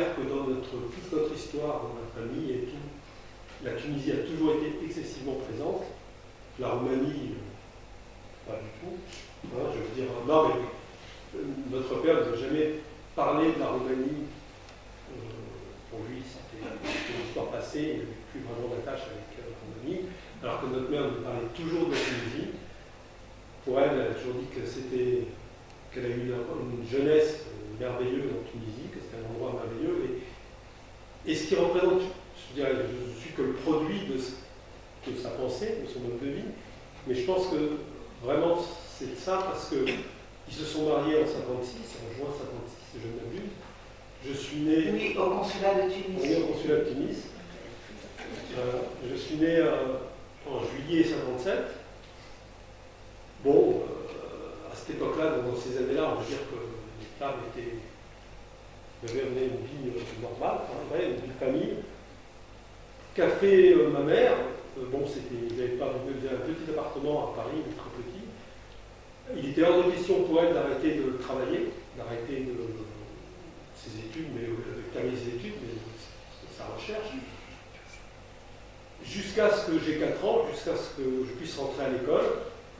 que dans toute notre histoire, dans notre famille et la Tunisie a toujours été excessivement présente. La Roumanie, euh, pas du tout. Hein, je veux dire, euh, non, mais euh, notre père ne nous a jamais parlé de la Roumanie. Pour lui, c'était une histoire passée, il n'avait plus vraiment d'attache avec euh, la Roumanie. Alors que notre mère nous parlait toujours de la Tunisie. Pour elle, elle a toujours dit que c'était qu'elle a eu une, jeunesse merveilleuse en Tunisie, merveilleux. Et, ce qui représente, je, dirais, je suis que le produit de, de, sa pensée, de son mode de vie, mais je pense que vraiment c'est ça parce que ils se sont mariés en 56, en juin 56, si je ne m'abuse. Je suis né. Oui, au consulat de Tunis. Oui, au consulat de Tunis. Euh, je suis né euh, en juillet 57. Bon, euh, à cette époque-là, dans ces années-là, on peut dire que les femmes étaient j'avais amené une vie euh, normale, hein, une vie de famille. Qu'a euh, fait ma mère euh, Bon, c'était, il pas un petit appartement à Paris, mais très petit. Il était hors de question pour elle d'arrêter de travailler, d'arrêter ses études, mais de terminer ses études, mais sa recherche. Jusqu'à ce que j'ai 4 ans, jusqu'à ce que je puisse rentrer à l'école,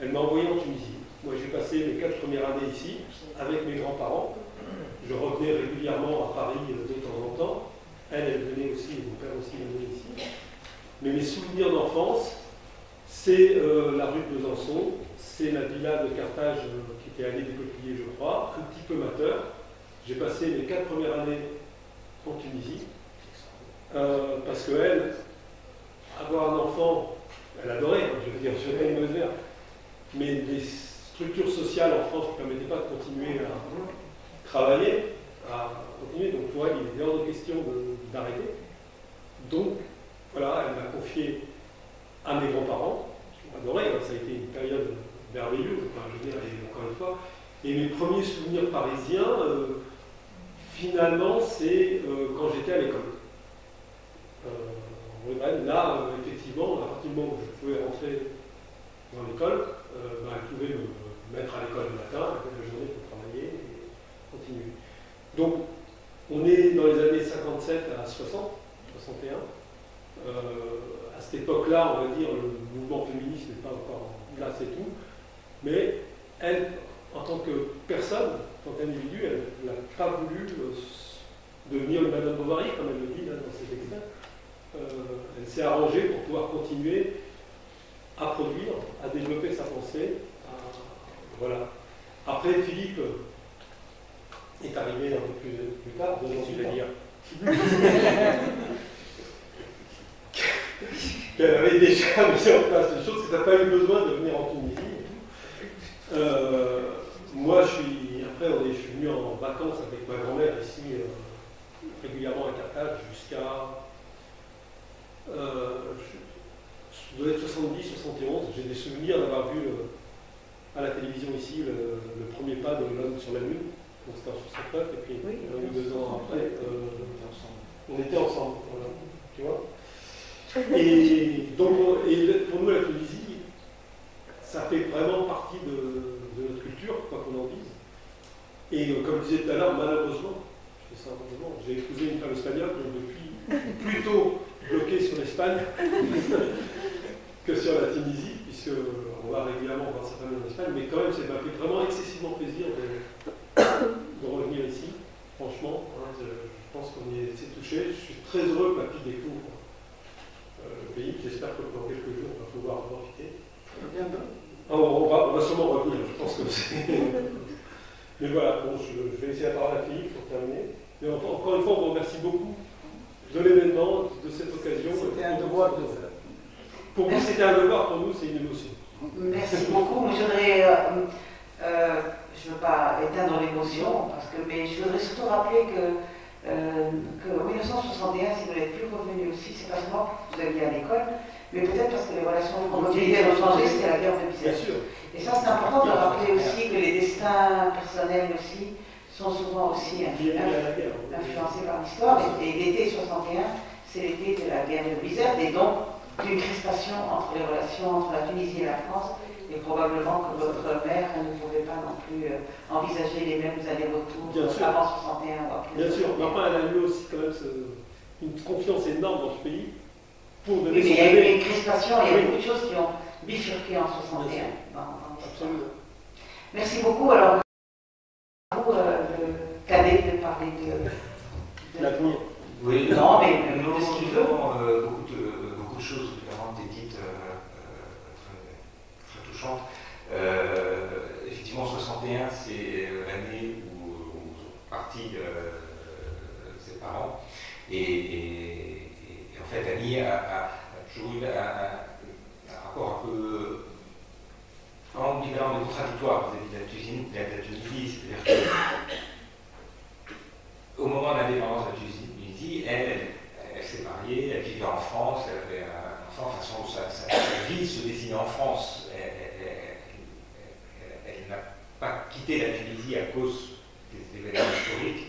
elle m'a envoyé en Tunisie. Moi, j'ai passé mes 4 premières années ici, avec mes grands-parents je revenais régulièrement à Paris euh, de temps en temps. Elle, elle venait aussi, mon père aussi venait ici. Mais mes souvenirs d'enfance, c'est euh, la rue de Besançon, c'est la villa de Carthage euh, qui était allée des Peupliers, je crois, un petit peu mateur. J'ai passé mes quatre premières années en Tunisie, parce que elle, avoir un enfant, elle adorait, je veux dire, je vais me dire, mais les structures sociales en France ne permettaient pas de continuer à, travailler à continuer. Donc pour elle, il est hors de question d'arrêter. Donc voilà, elle m'a confié à mes grands-parents, adoré, hein. ça a été une période merveilleuse, je veux dire, encore une fois. Et mes premiers souvenirs parisiens, euh, finalement, c'est euh, quand j'étais à l'école. Euh, bah, là, effectivement, à partir du moment où je pouvais rentrer dans l'école, bah, elle pouvait me mettre à l'école le matin, la journée donc, on est dans les années 57 à 60, 61. Euh, à cette époque-là, on va dire, le mouvement féministe n'est pas encore en et tout. Mais elle, en tant que personne, en tant qu'individu, elle n'a pas voulu euh, devenir une Madame Bovary, comme elle le dit là, dans cet extrait. Euh, elle s'est arrangée pour pouvoir continuer à produire, à développer sa pensée. Voilà. Après, Philippe, est arrivé un peu plus, plus tard, deux ans, tu dire. qu'elle avait déjà mis en place des choses, que tu n'as pas eu besoin de venir en Tunisie. Euh, moi, je suis, après, on est, je suis venu en vacances avec ma grand-mère ici, euh, régulièrement à Carthage, jusqu'à. Euh, je dois être 70, 71. J'ai des souvenirs d'avoir vu à la télévision ici le, premier pas de l'homme sur la Lune. C'était en 69, et puis deux ans après, on était ensemble. tu vois et donc, pour nous, la Tunisie, ça fait vraiment partie de, notre culture, quoi qu'on en dise. Et euh, comme je disais tout à l'heure, malheureusement, je fais ça j'ai épousé une femme espagnole, donc depuis plutôt bloqué sur l'Espagne que sur la Tunisie, puisque on va régulièrement voir sa famille en Espagne, mais quand même, ça m'a fait vraiment excessivement plaisir de. Franchement, hein, je, pense qu'on y est touché. Je suis très heureux que ma fille découvre euh, le pays. J'espère que dans quelques jours, on va pouvoir en profiter. Ah, on, va, on, va, sûrement revenir, je pense que c'est. Mais voilà, bon, je, vais essayer de parler à Philippe pour terminer. Mais encore une fois, on vous remercie beaucoup de l'événement, de cette occasion. C'était un devoir de. Pour vous, c'était un devoir, pour nous, c'est une émotion. Merci beaucoup. Je voudrais. Euh, euh, je ne veux pas éteindre l'émotion, parce que, mais je voudrais surtout rappeler que euh, qu'en 1961, si vous n'êtes plus revenu aussi, c'est pas seulement que vous alliez à l'école, mais peut-être parce que les relations franco-mobilières ont changé, c'était la guerre de misère. Et ça, c'est important de rappeler aussi que les destins personnels aussi sont souvent aussi influencés par l'histoire. Et, l'été 61, c'est l'été de la guerre de Bizerte et donc d'une crispation entre les relations entre la Tunisie et la France et probablement que votre mère ne pouvait pas non plus euh, envisager les mêmes allers-retours avant 61 ou après. Bien sûr, enfin, elle a eu aussi quand même une confiance énorme dans ce pays pour donner oui, mais il y a eu une crispation, il y a beaucoup de choses qui ont bifurqué en 61. Absolument. Merci beaucoup. Alors, vous, euh, le cadet de parler de. de L'avenir. Oui, non, mais nous, ce qu'il veut, de, beaucoup de choses différentes et dites. Euh, effectivement, 61, c'est l'année où, sont partis euh, ses parents. Et, en fait, Annie a, toujours eu un, rapport un peu ambivalent mais contradictoire vis-à-vis de la Tunisie. C'est-à-dire qu'au moment de l'indépendance de la Tunisie, elle, elle, s'est mariée, elle vivait en France, elle avait un enfant, enfin, sa, sa, vie se dessinait en France pas quitté la Tunisie à cause des événements historiques,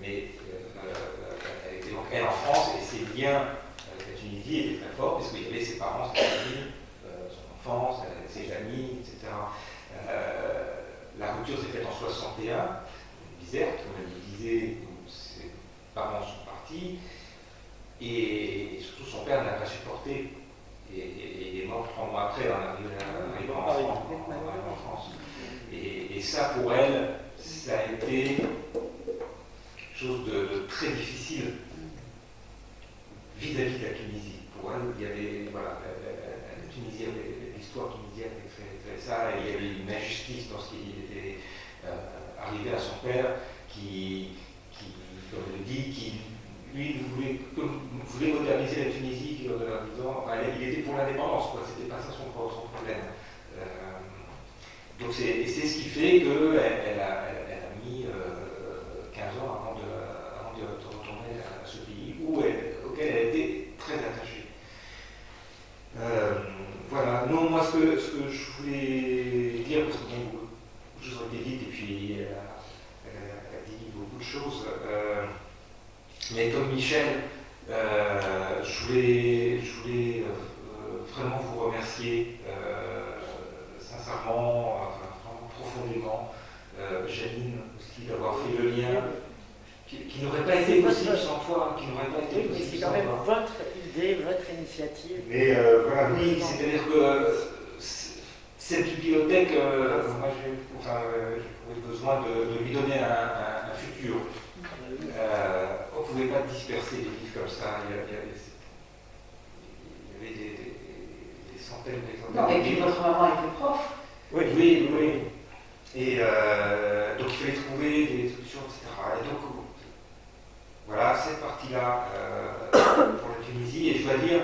mais euh, elle était donc elle en France et ses liens avec la Tunisie étaient très forts parce qu'il y avait ses parents, sa famille, euh, son enfance, ses amis, etc. Euh, la rupture s'est faite en 61, bizarre, comme elle le disait, ses parents sont partis, et, surtout son père n'a pas supporté et, il est mort trois mois après en arrivant en France. Et, ça, pour elle, ça a été quelque chose de, très difficile vis-à-vis de la Tunisie. Pour elle, il y avait, voilà, la, Tunisie l'histoire tunisienne était ça, et il y avait une injustice dans ce qui était euh, arrivé à son père, qui, comme elle le dit, qui lui voulait, moderniser la Tunisie, en disant, il était pour l'indépendance, quoi, c'était pas ça son, son problème. Donc c'est ce qui fait qu'elle elle a, elle, mis 15 euh, ans avant de, avant de, retourner à ce pays où auquel elle été très attachée. Euh, voilà, non, moi ce que, ce que, je voulais dire, parce que bon, choses ont été dites et puis elle a, dit beaucoup de choses, euh, mais comme Michel, je voulais, je voulais vraiment vous remercier profondément, euh, Janine aussi d'avoir fait le lien, qui, qui n'aurait pas été possible sans toi, qui n'aurait pas été Oui, mais possible c'est sans quand même toi. votre idée, votre initiative. Mais euh, voilà, oui, c'est-à-dire que euh, cette bibliothèque, euh, moi j'ai enfin, euh, besoin de, de lui donner un, un- un futur. Euh, on ne pouvait pas disperser les livres comme ça. Il y, avait, il y avait des, des- des centaines. Non, et puis votre maman était prof. Oui, oui, oui. Et euh, donc il fallait trouver des solutions, etc. Et donc voilà cette partie-là euh, pour la Tunisie. Et je dois dire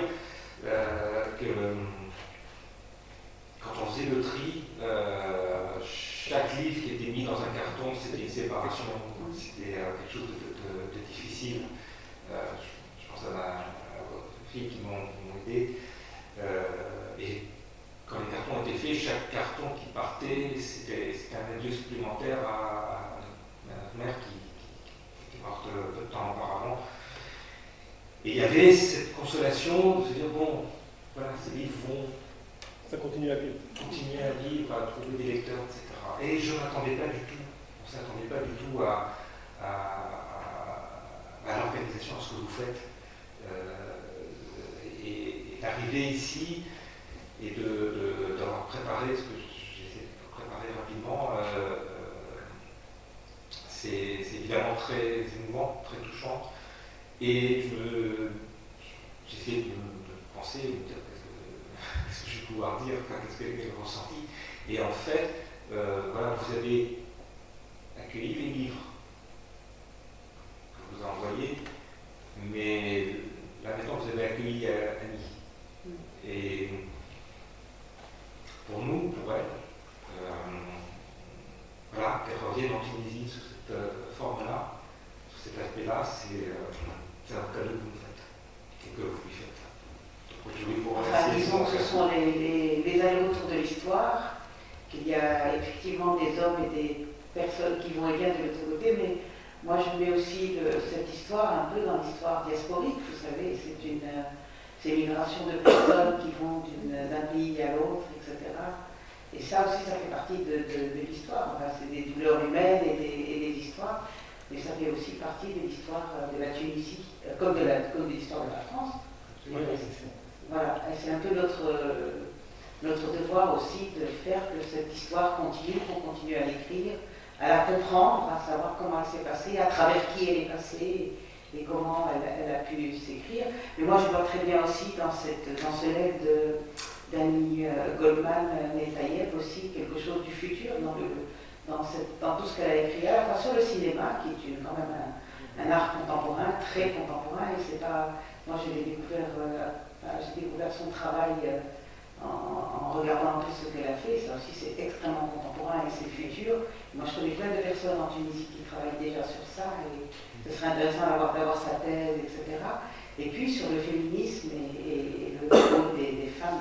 euh, que quand on faisait le tri, chaque livre qui était mis dans un carton, c'était une séparation. C'était quelque chose de, difficile. Je, pense à ma à vos filles qui m'ont aidé. Quand les cartons étaient faits, chaque carton qui partait, c'était un adieu supplémentaire à, notre mère qui, qui- qui est morte peu de temps auparavant. Et il y avait cette consolation de se dire, bon, voilà, ces livres vont Ça continue à vivre. continuer à vivre, à trouver des lecteurs, etc. Et je m'attendais pas du tout, on ne s'attendait pas du tout à, à, à- à l'organisation, à ce que vous faites. Euh, et et d'arriver ici et de, de- d'avoir préparé ce que j'essaie de préparer rapidement, euh, euh, c'est évidemment très émouvant, très touchant. Et j'essayais de, de penser, de me dire qu'est-ce que, je vais pouvoir dire, qu'est-ce que le ressenti. Et en fait, euh, voilà, vous avez accueilli les livres que vous envoyez, mais là maintenant vous avez accueilli Annie. Et pour nous, pour elle, euh, voilà, qu'elle revienne en Tunisie sous cette euh, forme-là, sous cet aspect-là, c'est euh, c'est un cadeau que vous faites et que vous lui faites. Donc, je vous Enfin, disons que ce sont les, les, les allers-retours de l'histoire, qu'il y a effectivement des hommes et des personnes qui vont et viennent de l'autre côté, mais moi je mets aussi le- cette histoire un peu dans l'histoire diasporique, vous savez, c'est une, euh, c'est une migration de personnes qui vont d'une- d'un pays à l'autre, etc. Et ça aussi, ça fait partie de, de- de l'histoire. Enfin, c'est des douleurs humaines et des, et des histoires, mais ça fait aussi partie de l'histoire de la Tunisie, euh, comme de l'histoire de la France. Voilà, et c'est un peu notre, notre devoir aussi de faire que cette histoire continue, qu'on continue à l'écrire, à la comprendre, à savoir comment elle s'est passée, à travers qui elle est passée et comment elle, a pu s'écrire. Mais moi, je vois très bien aussi dans, cette, dans ce livre de- d'Annie euh, Goldman Netayev aussi quelque chose du futur dans, le, dans, tout ce qu'elle a écrit, à la fois sur le cinéma, qui est une- quand même un, art contemporain, très contemporain, et c'est pas. Moi, je l'ai découvert, euh, j'ai découvert son travail euh, en, en regardant un peu ce qu'elle a fait. Ça aussi, c'est extrêmement contemporain et c'est futur. Moi, je connais plein de personnes en Tunisie qui travaillent déjà sur ça, et ce serait intéressant d'avoir, sa thèse, etc. Et puis sur le féminisme et, le rôle des, femmes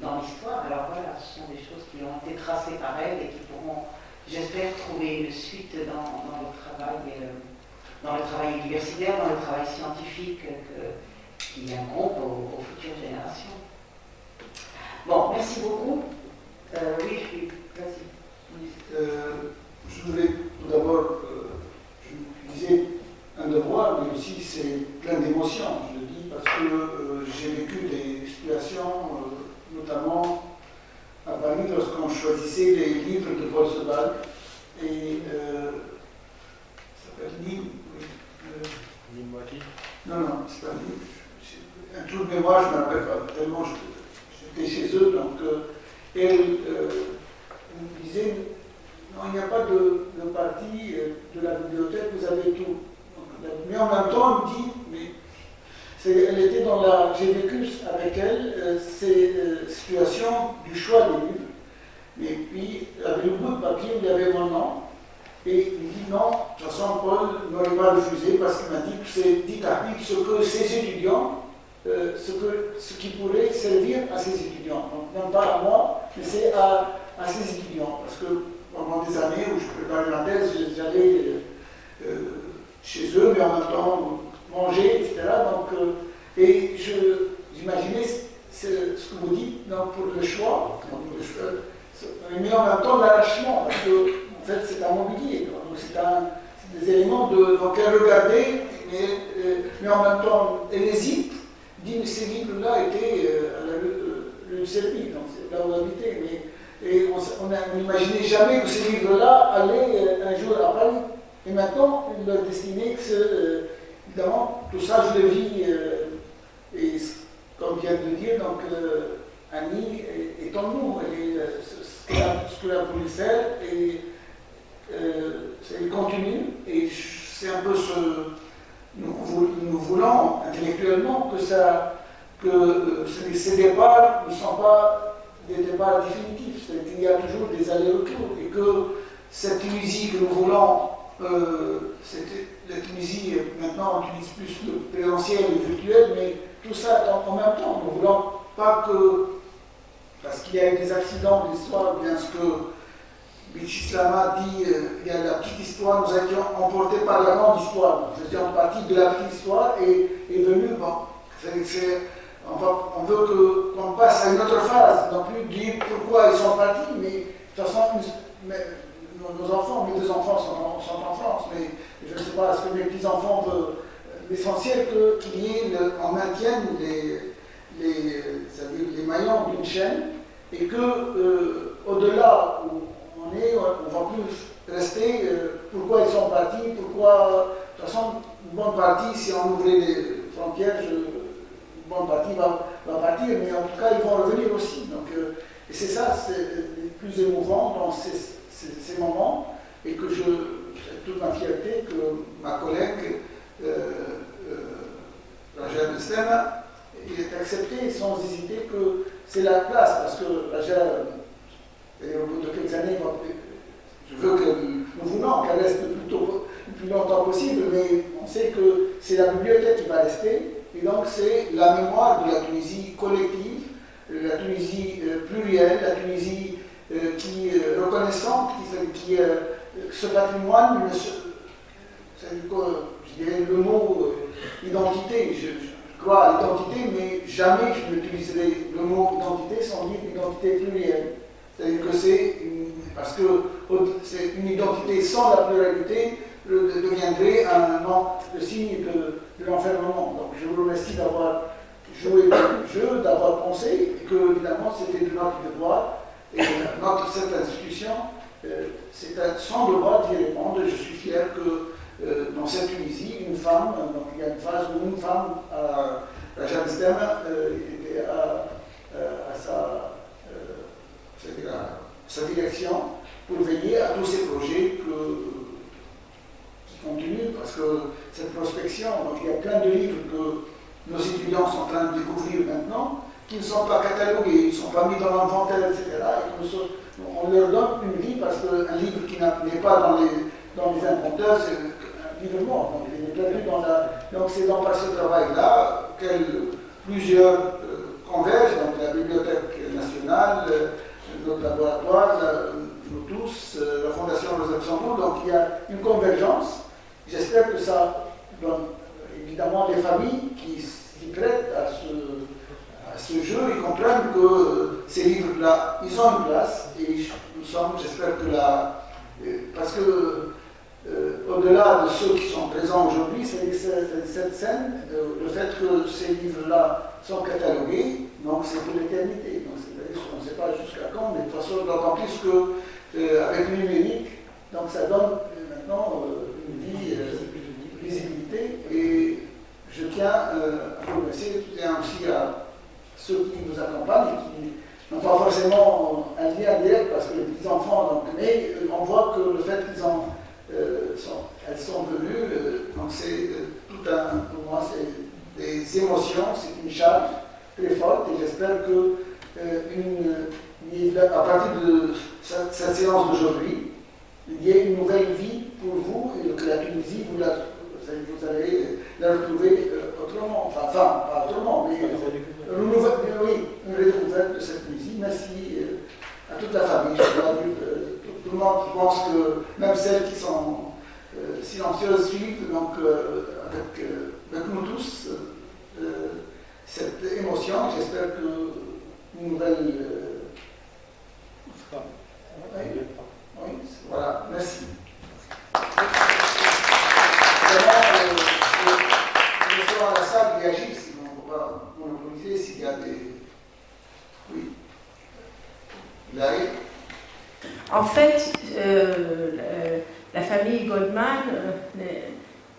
dans, l'histoire. Alors voilà, ce sont des choses qui ont été tracées par elles et qui pourront, j'espère, trouver une suite dans, le travail. euh, dans le travail universitaire, dans le travail scientifique que- qui incombe aux, futures générations. Bon, merci beaucoup. Euh, oui, je. Vas-y. Euh, je voulais tout d'abord, euh, je disais un devoir, mais aussi c'est plein d'émotions, je le dis, parce que euh, j'ai vécu des situations, euh, notamment à Paris, lorsqu'on choisissait les livres de Sebald, et euh, ça s'appelle Nîmes, oui, non, non, c'est pas Nîmes, un trou de mémoire, je ne me rappelle pas, tellement j'étais chez eux, donc elle me disait non, il n'y a pas de, de partie de la bibliothèque, vous avez tout. Mais en même temps, elle me dit, mais elle était dans la. J'ai vécu avec elle euh, ces euh, situations du choix des livres. Et puis, avec le bout de papier, il y avait mon nom. Et il dit non, de toute façon, Paul n'aurait pas refusé parce qu'il m'a dit que c'est lui ce que ses étudiants, euh, ce, que, ce qui pourrait servir à ses étudiants. Donc, non pas à moi, mais c'est à, à ses étudiants. Parce que pendant des années où je préparais ma thèse, j'allais chez eux, mais en même temps manger, etc. Donc, euh, et j'imaginais ce, que vous dites pour le choix, ce- mais en même temps l'arrachement, parce que en fait c'est un mobilier, donc c'est des éléments de. Donc elle regardait, mais, euh, mais en même temps, elle hésite, dit mais ces livres-là étaient à la rue, de Serbie, donc c'est là où on habitait. Mais, et on n'imaginait jamais que ces livres-là allaient un jour à Paris. Et maintenant, leur destinée, c'est évidemment, tout ça, je le vis, et comme vient de dire, donc Annie est, en nous, elle est, ce qu'elle a voulu faire, et euh, elle continue, et c'est un peu ce. Nous, nous, voulons intellectuellement que, ça, que euh, ces départs ne sont pas des départs définitifs, c'est qu'il y a toujours des allers-retours, et que cette Tunisie que nous voulons, euh, la Tunisie, maintenant on utilise plus le présentiel et le virtuel, mais tout ça en, en même temps. Nous ne voulons pas que parce qu'il y a eu des accidents de l'histoire, bien ce que Bichislama dit, euh, il y a la petite histoire, nous étions emportés par la grande histoire. Nous étions partie de la petite histoire et est venu, bon, on, veut qu'on passe à une autre phase, non plus dire pourquoi ils sont partis, mais de toute façon, nos, enfants, mes deux enfants sont, en France, mais je ne sais pas, est-ce que mes petits-enfants veulent. L'essentiel qu'il y ait, on maintienne les maillons d'une chaîne et que euh, au-delà où on est, on ne va plus rester. Euh, pourquoi ils sont partis Pourquoi De toute façon, une bonne partie, si on ouvrait les frontières, une bonne partie va, partir, mais en tout cas, ils vont revenir aussi. Donc, euh, et c'est ça, c'est le plus émouvant dans ces, moments, et que je, toute ma fierté que ma collègue euh, Rajab il est accepté sans hésiter que c'est la place, parce que et au bout de quelques années, je veux que nous voulons qu'elle reste le plus, longtemps possible, mais on sait que c'est la bibliothèque qui va rester, et donc c'est la mémoire de la Tunisie collective, la Tunisie euh, plurielle, la Tunisie euh, qui est euh, reconnaissante, qui, qui ce patrimoine, je dirais le mot identité, je, crois à l'identité, mais jamais je n'utiliserai le mot identité sans dire identité plurielle. C'est-à-dire que c'est parce que c'est une identité sans la pluralité deviendrait un, le signe de, l'enfermement. Donc je vous remercie d'avoir joué le jeu, d'avoir pensé que évidemment c'était de notre devoir et notre cette institution, euh, c'est sans devoir d'y répondre. Je suis fier que euh, dans cette Tunisie, une femme, donc il y a une phase où une femme, à, Jeanne Stem, euh, était à, euh, sa, direction pour veiller à tous ces projets qui continuent, parce que cette prospection, donc il y a plein de livres que nos étudiants sont en train de découvrir maintenant, qui ne sont pas catalogués, ils ne sont pas mis dans l'inventaire, etc. Et on leur donne une vie parce qu'un livre qui n'est pas dans les, dans inventaires, c'est vivement. Donc, il est perdu dans la... Donc, c'est dans ce travail-là que plusieurs euh, convergent, donc la Bibliothèque nationale, euh, notre laboratoire, nous tous, euh, la Fondation Rosa Luxembourg. Donc, il y a une convergence. J'espère que ça donne évidemment les familles qui s'y prêtent à ce, ce jeu, ils comprennent que ces livres-là, ils ont une place et nous sommes, j'espère que la. Parce que euh, au-delà de ceux qui sont présents aujourd'hui, c'est cette scène, euh, le fait que ces livres-là sont catalogués, donc c'est pour l'éternité. on ne sait pas jusqu'à quand, mais de toute façon, d'autant plus qu'avec euh, le numérique, donc ça donne maintenant une vie, visibilité, et je tiens à vous remercier, je tiens aussi à ceux qui nous accompagnent, qui n'ont pas forcément un lien direct parce que les petits-enfants, mais on voit que le fait qu'ils euh, elles sont venues, euh, donc c'est euh, tout un, pour moi, c'est des émotions, c'est une charge très forte et j'espère que une, à partir de cette, séance d'aujourd'hui, il y ait une nouvelle vie pour vous et que la Tunisie, vous, la, vous allez la retrouver autrement, enfin, pas autrement, mais une, nouvelle, oui, une redécouverte de cette Tunisie. Merci à toute la famille. Tout le monde pense que même celles qui sont euh, silencieuses suivent, donc euh, avec, euh, avec, nous tous, cette émotion. J'espère que une nouvelle. Oui, oui, voilà, merci. En fait, euh, la, famille Goldman, euh,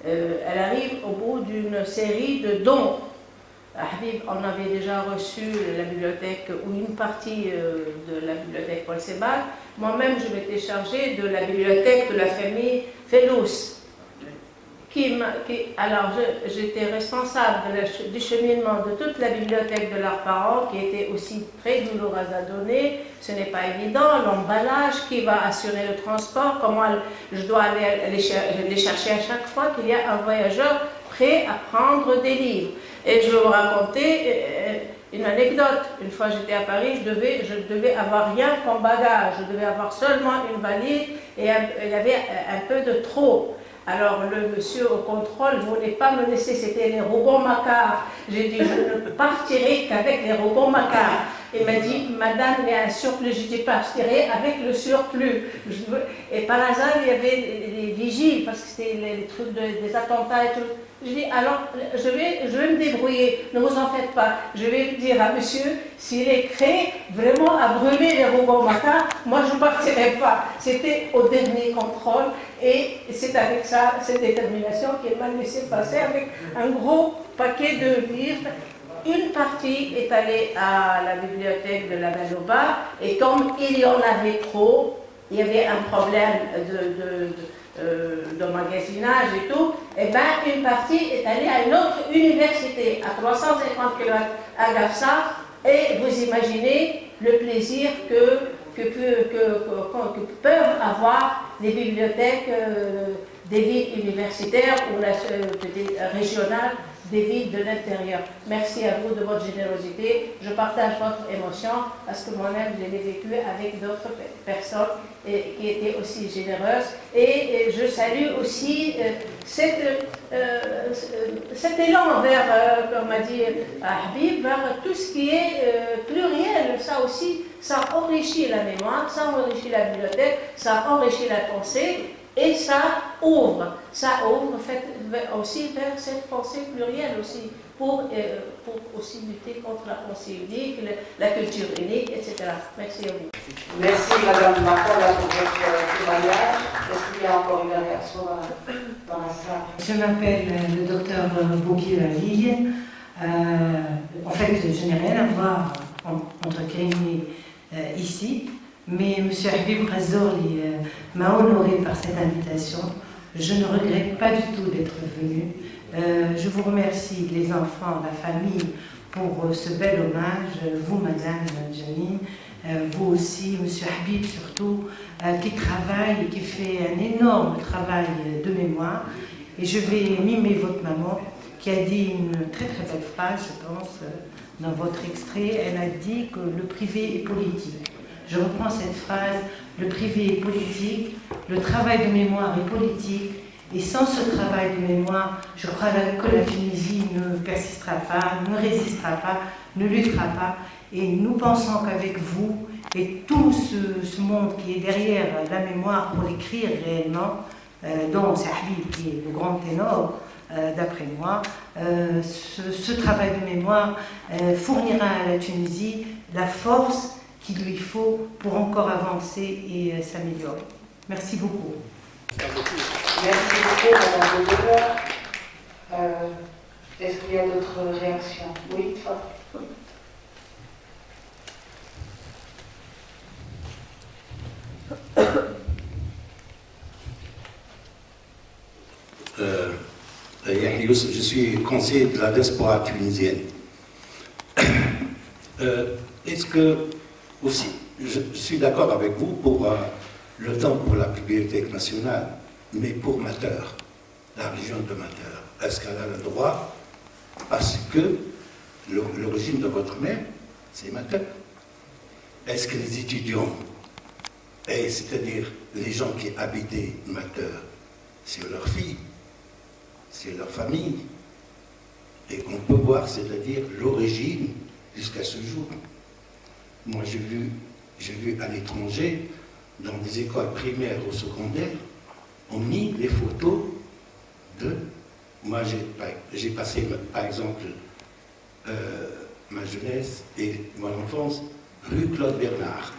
euh, elle arrive au bout d'une série de dons. Habib, on avait déjà reçu la bibliothèque ou une partie de la bibliothèque Paul Sébac. Moi-même, je m'étais chargée de la bibliothèque de la famille Félous. Felous alors j'étais responsable du cheminement de toute la bibliothèque de leurs parents, qui était aussi très douloureuse à donner. Ce n'est pas évident, l'emballage, qui va assurer le transport, comment je dois aller les, chercher à chaque fois qu'il y a un voyageur prêt à prendre des livres. Et je vais vous raconter euh, une anecdote. Une fois j'étais à Paris, je devais, je devais avoir rien comme bagage. Je devais avoir seulement une valise et il y avait un peu de trop. Alors le monsieur au contrôle ne voulait pas me laisser, c'était les robots macares. J'ai dit, je ne partirai qu'avec les robots macares. Il m'a dit, madame, il y a un surplus. Je dis, partirai avec le surplus. Et par hasard, il y avait des vigiles, parce que c'était les trucs des attentats et tout. Je dis, alors, je vais, je vais me débrouiller, ne vous en faites pas. Je vais dire à monsieur, s'il est créé vraiment à brûler les robots matin, moi je ne partirai pas. C'était au dernier contrôle et c'est avec ça, cette détermination qu'il m'a laissé passer avec un gros paquet de livres. Une partie est allée à la bibliothèque de la Baloba et comme il y en avait trop, il y avait un problème de euh, d'emmagasinage et tout, et eh bien une partie est allée à une autre université à 350 km à Gafsa, et vous imaginez le plaisir que, que, peuvent avoir les bibliothèques euh, des villes universitaires ou euh, régionales des villes de l'intérieur. Merci à vous de votre générosité. Je partage votre émotion parce que moi-même, je l'ai vécu avec d'autres personnes qui étaient aussi généreuses. Et, je salue aussi euh, cette, euh, cet élan vers, euh, comme a dit Habib, vers tout ce qui est pluriel. Ça aussi, ça enrichit la mémoire, ça enrichit la bibliothèque, ça enrichit la pensée. Et ça ouvre, ça ouvre fait, aussi vers cette pensée plurielle aussi, pour, euh, pour aussi lutter contre la pensée unique, la, culture unique, etc. Merci à vous. Merci Madame Marcola pour votre témoignage. Est-ce qu'il y a encore une réaction dans la salle Je m'appelle le docteur Bouguil Lalille. Euh, en fait, je n'ai rien à voir entre Kémy euh, ici. Mais M. Habib Razorli euh, m'a honoré par cette invitation. Je ne regrette pas du tout d'être venu. Euh, je vous remercie, les enfants, la famille, pour euh, ce bel hommage. Vous, Madame Janine, vous aussi, M. Habib surtout, qui travaille qui fait un énorme travail de mémoire. Et je vais mimer votre maman, qui a dit une très très belle phrase, je pense, dans votre extrait. Elle a dit que le privé est politique. Je reprends cette phrase, le privé est politique, le travail de mémoire est politique, et sans ce travail de mémoire, je crois que la Tunisie ne persistera pas, ne résistera pas, ne luttera pas. Et nous pensons qu'avec vous et tout ce, monde qui est derrière la mémoire pour l'écrire réellement, euh, dont c'est qui est le grand ténor, euh, d'après moi, euh, ce, ce, travail de mémoire fournira à la Tunisie la force qu'il lui faut pour encore avancer et euh, s'améliorer. Merci beaucoup. Merci beaucoup, Madame le euh, Est-ce qu'il y a d'autres réactions? Oui, Euh, je suis conseiller de la diaspora tunisienne. Euh, Est-ce que aussi, je, suis d'accord avec vous pour euh, le temps pour la Bibliothèque nationale, mais pour Mateur, la région de Mateur, est-ce qu'elle a le droit? Parce que l'origine de votre mère, c'est Mateur. Est-ce que les étudiants, c'est-à-dire les gens qui habitaient Mateur, c'est leur fille, c'est leur famille, et qu'on peut voir, c'est-à-dire l'origine jusqu'à ce jour. Moi, j'ai vu, vu à l'étranger, dans des écoles primaires ou secondaires, on mis les photos de. Moi, j'ai passé, par exemple, euh, ma jeunesse et mon enfance rue Claude Bernard.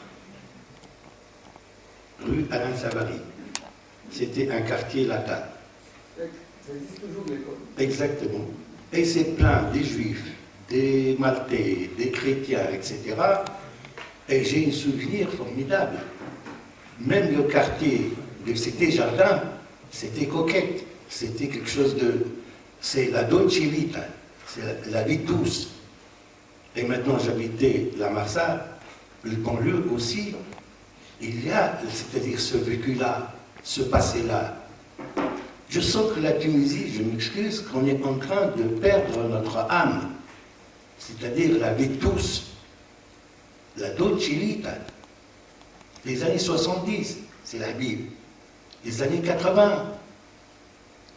rue Alain Savary. C'était un quartier latin. Ça existe toujours. Exactement. Et c'est plein des juifs, des maltais, des chrétiens, etc. Et j'ai un souvenir formidable. Même le quartier de Cité Jardin, c'était coquette. C'était quelque chose de. C'est la dolce vita, c'est la, vie douce. Et maintenant, j'habitais la Massa, le banlieue aussi. Il y a, c'est-à-dire ce vécu-là, ce passé-là. Je sens que la Tunisie, je m'excuse, qu'on est en train de perdre notre âme, c'est-à-dire la vie tous, la dolce. Les années 70, c'est la Bible. Les années 80,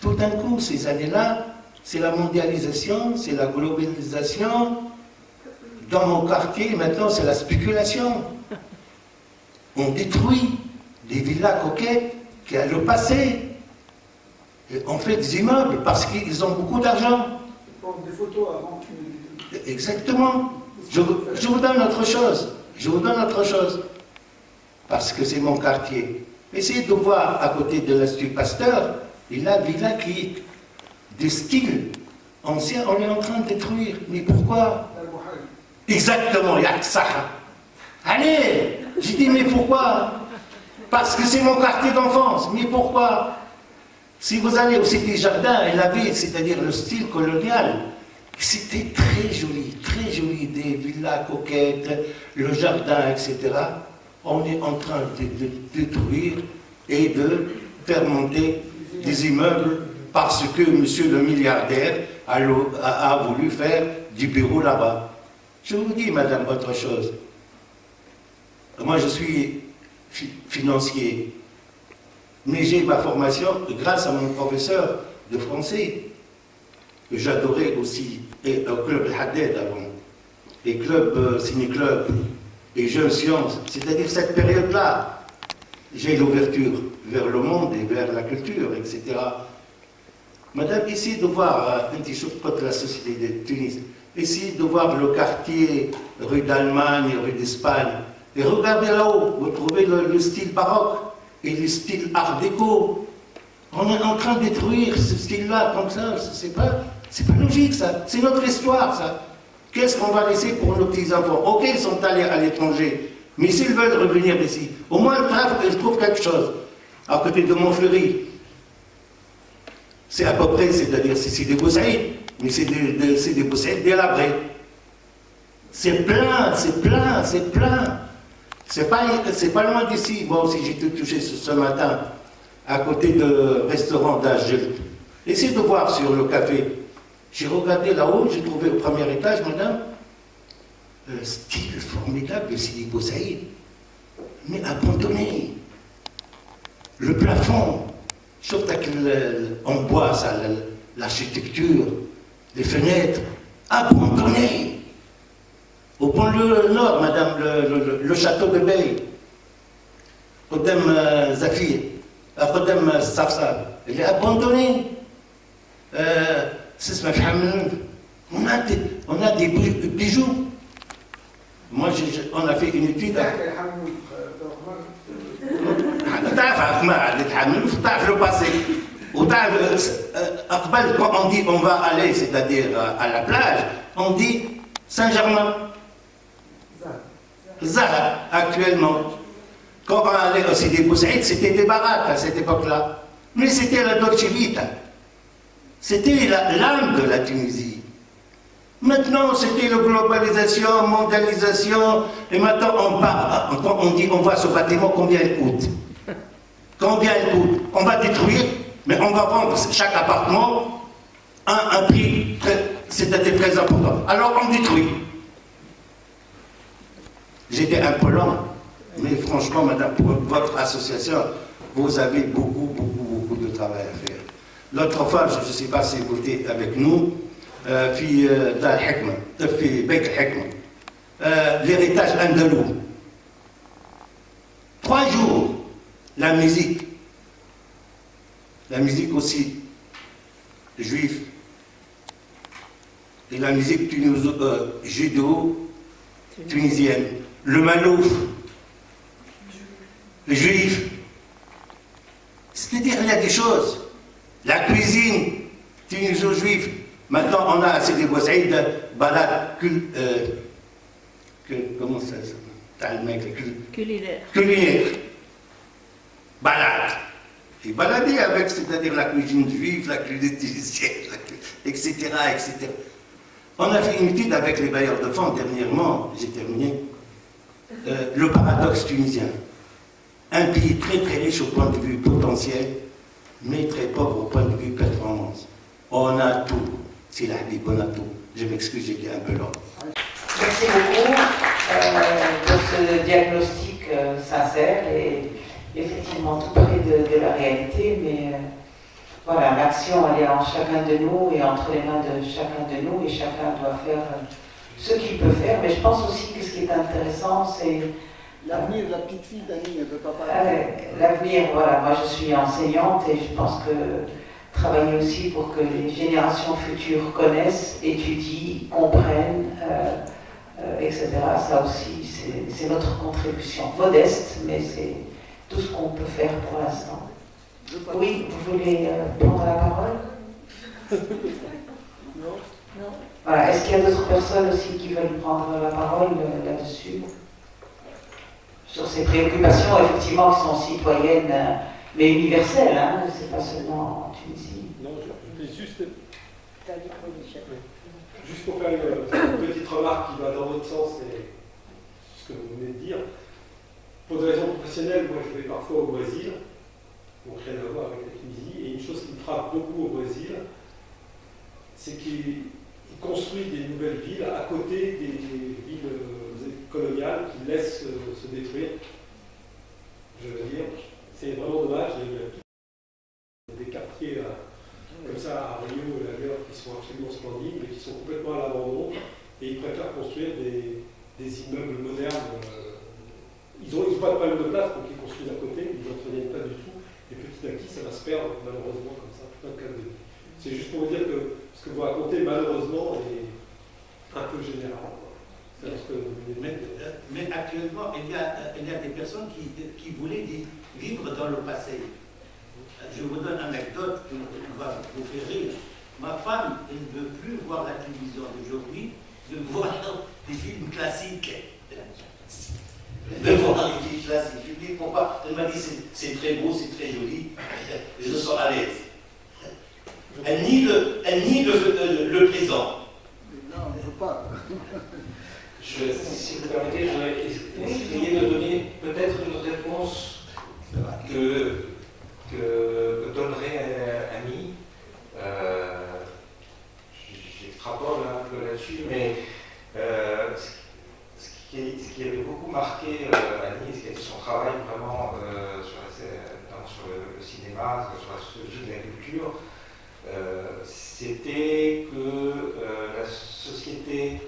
tout d'un coup, ces années-là, c'est la mondialisation, c'est la globalisation. Dans mon quartier, maintenant, c'est la spéculation. On détruit des villas coquettes qui a le passé. Et on fait des immeubles parce qu'ils ont beaucoup d'argent. Des photos avant. Exactement. Je, vous donne autre chose. Je vous donne autre chose. Parce que c'est mon quartier. Essayez de voir à côté de l'Institut Pasteur, il a villa qui de style ancien, on est en train de détruire. Mais pourquoi? Exactement, il y a ça. Allez J'ai dit, mais pourquoi? Parce que c'est mon quartier d'enfance. Mais pourquoi? Si vous allez au Cité Jardin et la ville, c'est-à-dire le style colonial, c'était très joli, très joli, des villas coquettes, le jardin, etc. On est en train de, détruire et de faire monter des immeubles parce que monsieur le milliardaire a, voulu faire du bureau là-bas. Je vous dis, madame, autre chose. Moi, je suis fi financier, mais j'ai ma formation grâce à mon professeur de français, j'adorais aussi, et club Haddad avant, et club euh, ciné-club, et jeunes sciences, c'est-à-dire cette période-là, j'ai l'ouverture vers le monde et vers la culture, etc. Madame, essayez de voir un petit contre la société de Tunis. Essayez de voir le quartier rue d'Allemagne, rue d'Espagne. Et regardez là-haut, vous trouvez le, le, style baroque et le style art déco. On est en train de détruire ce style-là comme ça. C'est pas, c'est pas logique ça. C'est notre histoire ça. Qu'est-ce qu'on va laisser pour nos petits-enfants? Ok, ils sont allés à l'étranger. Mais s'ils veulent revenir ici, au moins ils trouvent quelque chose. À côté de Montfleury, c'est à peu près, c'est-à-dire c'est des Boussaïd, mais c'est des, des, des délabrés. C'est plein, c'est plein, c'est plein. C'est pas, pas loin d'ici. Moi aussi, tout touché ce, matin, à côté de restaurant d'Agel. Essayez de voir sur le café. J'ai regardé là-haut, j'ai trouvé au premier étage, madame, un style formidable de Sidi Boussaïd, mais abandonné. Le plafond, sauf en bois, l'architecture, les fenêtres, abandonnées. Au banlieue nord, madame, le, le, le château de Bey, Odem Zafir, Odem Safsar, il est abandonné. Euh, on a des, on a des bijoux. Moi, je, je, on a fait une étude. le passé. Euh, euh, quand on dit on va aller, c'est-à-dire euh, à la plage, on dit Saint-Germain. Zahra, actuellement. Quand on allait aussi des Boussaïd, c'était des baraques à cette époque-là. Mais c'était la Dolce Vita c'était l'âme de la Tunisie Maintenant, c'était la globalisation, mondialisation, et maintenant on parle, on dit on voit ce bâtiment, combien il coûte Combien il coûte On va détruire, mais on va vendre chaque appartement à un prix, c'est-à-dire très important. Alors on détruit. J'étais un peu lent, mais franchement, madame, pour votre association, vous avez beaucoup, beaucoup, beaucoup de travail à faire. L'autre fois, je ne sais pas si vous étiez avec nous, في دار الحكمة في بيت الحكمة l'héritage andalou trois jours la musique la musique aussi juive et la musique euh, judo-tunisienne le malouf juif C'est-à-dire, il y a des choses. La cuisine tuniso-juive. Maintenant, on a, c'est des Boussaïd, balade, euh, comment ça s'appelle? Culinaire. Culinaire. Balade. Et balader avec, c'est-à-dire la cuisine juive, la cuisine tunisienne, etc., etc. On a fait une étude avec les bailleurs de fonds dernièrement, j'ai terminé, euh, le paradoxe tunisien. Un pays très très riche au point de vue potentiel, mais très pauvre au point de vue performance. On a tout. C'est la vie, on a tout. Je m'excuse, j'ai été un peu long. Merci beaucoup euh, pour ce diagnostic euh, sincère et effectivement tout près de, la réalité, mais voilà, l'action elle est en chacun de nous et entre les mains de chacun de nous et chacun doit faire ce qu'il peut faire. Mais je pense aussi que ce qui est intéressant, c'est L'avenir, la petite fille d'Annie ne peut pas parler. L'avenir, voilà, moi je suis enseignante et je pense que travailler aussi pour que les générations futures connaissent, étudient, comprennent, euh, euh, etc. Ça aussi, c'est notre contribution. Modeste, mais c'est tout ce qu'on peut faire pour l'instant. Oui, vous voulez euh, prendre la parole? Non. non. Voilà. Est-ce qu'il y a d'autres personnes aussi qui veulent prendre la parole là-dessus? Sur ces préoccupations, effectivement, qui sont citoyennes, mais universelles, hein, c'est pas seulement en Tunisie. Non, je, je juste. Juste pour faire une, petite remarque qui va dans votre sens et ce que vous venez de dire. Pour des raisons professionnelles, moi je vais parfois au Brésil, donc rien à voir avec la Tunisie, et une chose qui me frappe beaucoup au Brésil, c'est qu'il construit des nouvelles villes à côté des villes coloniales qui laissent se détruire. Je veux dire, c'est vraiment dommage. Il y a des quartiers comme ça à Rio et ailleurs qui sont absolument splendides, mais qui sont complètement à l'abandon, et ils préfèrent construire des, immeubles modernes. Euh, ils n'ont pas de problème de place, donc ils construisent à côté, ils n'entretiennent pas du tout, et petit à petit ça va se perdre malheureusement comme ça, tout un cas de C'est juste pour vous dire que ce que vous racontez malheureusement est un peu général. Mais, actuellement, il y, a, des personnes qui, voulaient vivre dans le passé. Je vous donne une anecdote qui va vous faire rire. Ma femme, elle ne veut plus voir la télévision d'aujourd'hui, de voir des films classiques. De voir des films classiques. Je lui dis pourquoi Elle m'a dit c'est très beau, c'est très joli, je sens à l'aise. Elle nie le, elle présent. Non, je ne veux pas. Si vous permettez, je vais essayer de donner peut-être une réponse que donnerait Annie. Euh, J'extrapole un peu là-dessus, mais euh, ce, qui, avait beaucoup marqué euh, Annie, c'est son travail vraiment euh, sur, sur, le, cinéma, sur la sociologie de la culture, c'était que la société,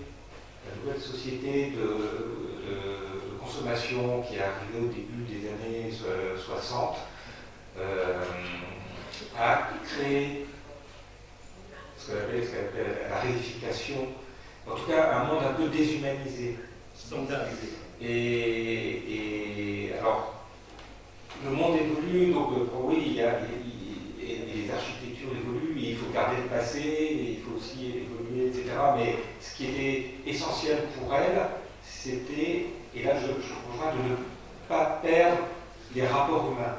nouvelle société de, de, consommation qui est arrivée au début des années 60, euh, a créé ce qu'on appelle, la réification, en tout cas un monde un peu déshumanisé, standardisé. Et, alors, le monde évolue, donc euh, oui, il y a, les architectures évoluent, il faut garder le passé, il faut aussi évoluer, etc. Mais ce qui était essentiel pour elle, c'était, et là je, je rejoins, de ne pas perdre les rapports humains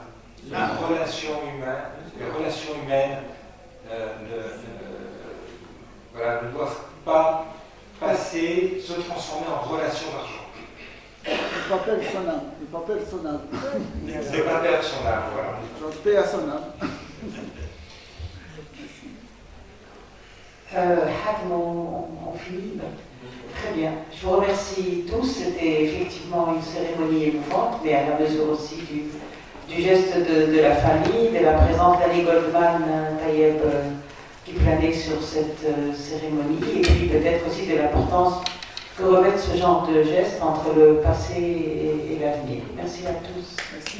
la relation humaine, les relations humaines euh, ne, doivent pas passer, se transformer en relation d'argent. Il pas perdre son âme. Il pas perdre son âme. Ne pas perdre son âme, voilà. Je paie à son âme. Euh, mon, mon Philippe. Très bien. Je vous remercie tous. C'était effectivement une cérémonie émouvante, mais à la mesure aussi du geste de, la famille, de la présence d'Ali Goldman Tayeb euh, qui planait sur cette euh, cérémonie, et puis peut-être aussi de l'importance que revêt ce genre de geste entre le passé et, l'avenir. Merci à tous. Merci.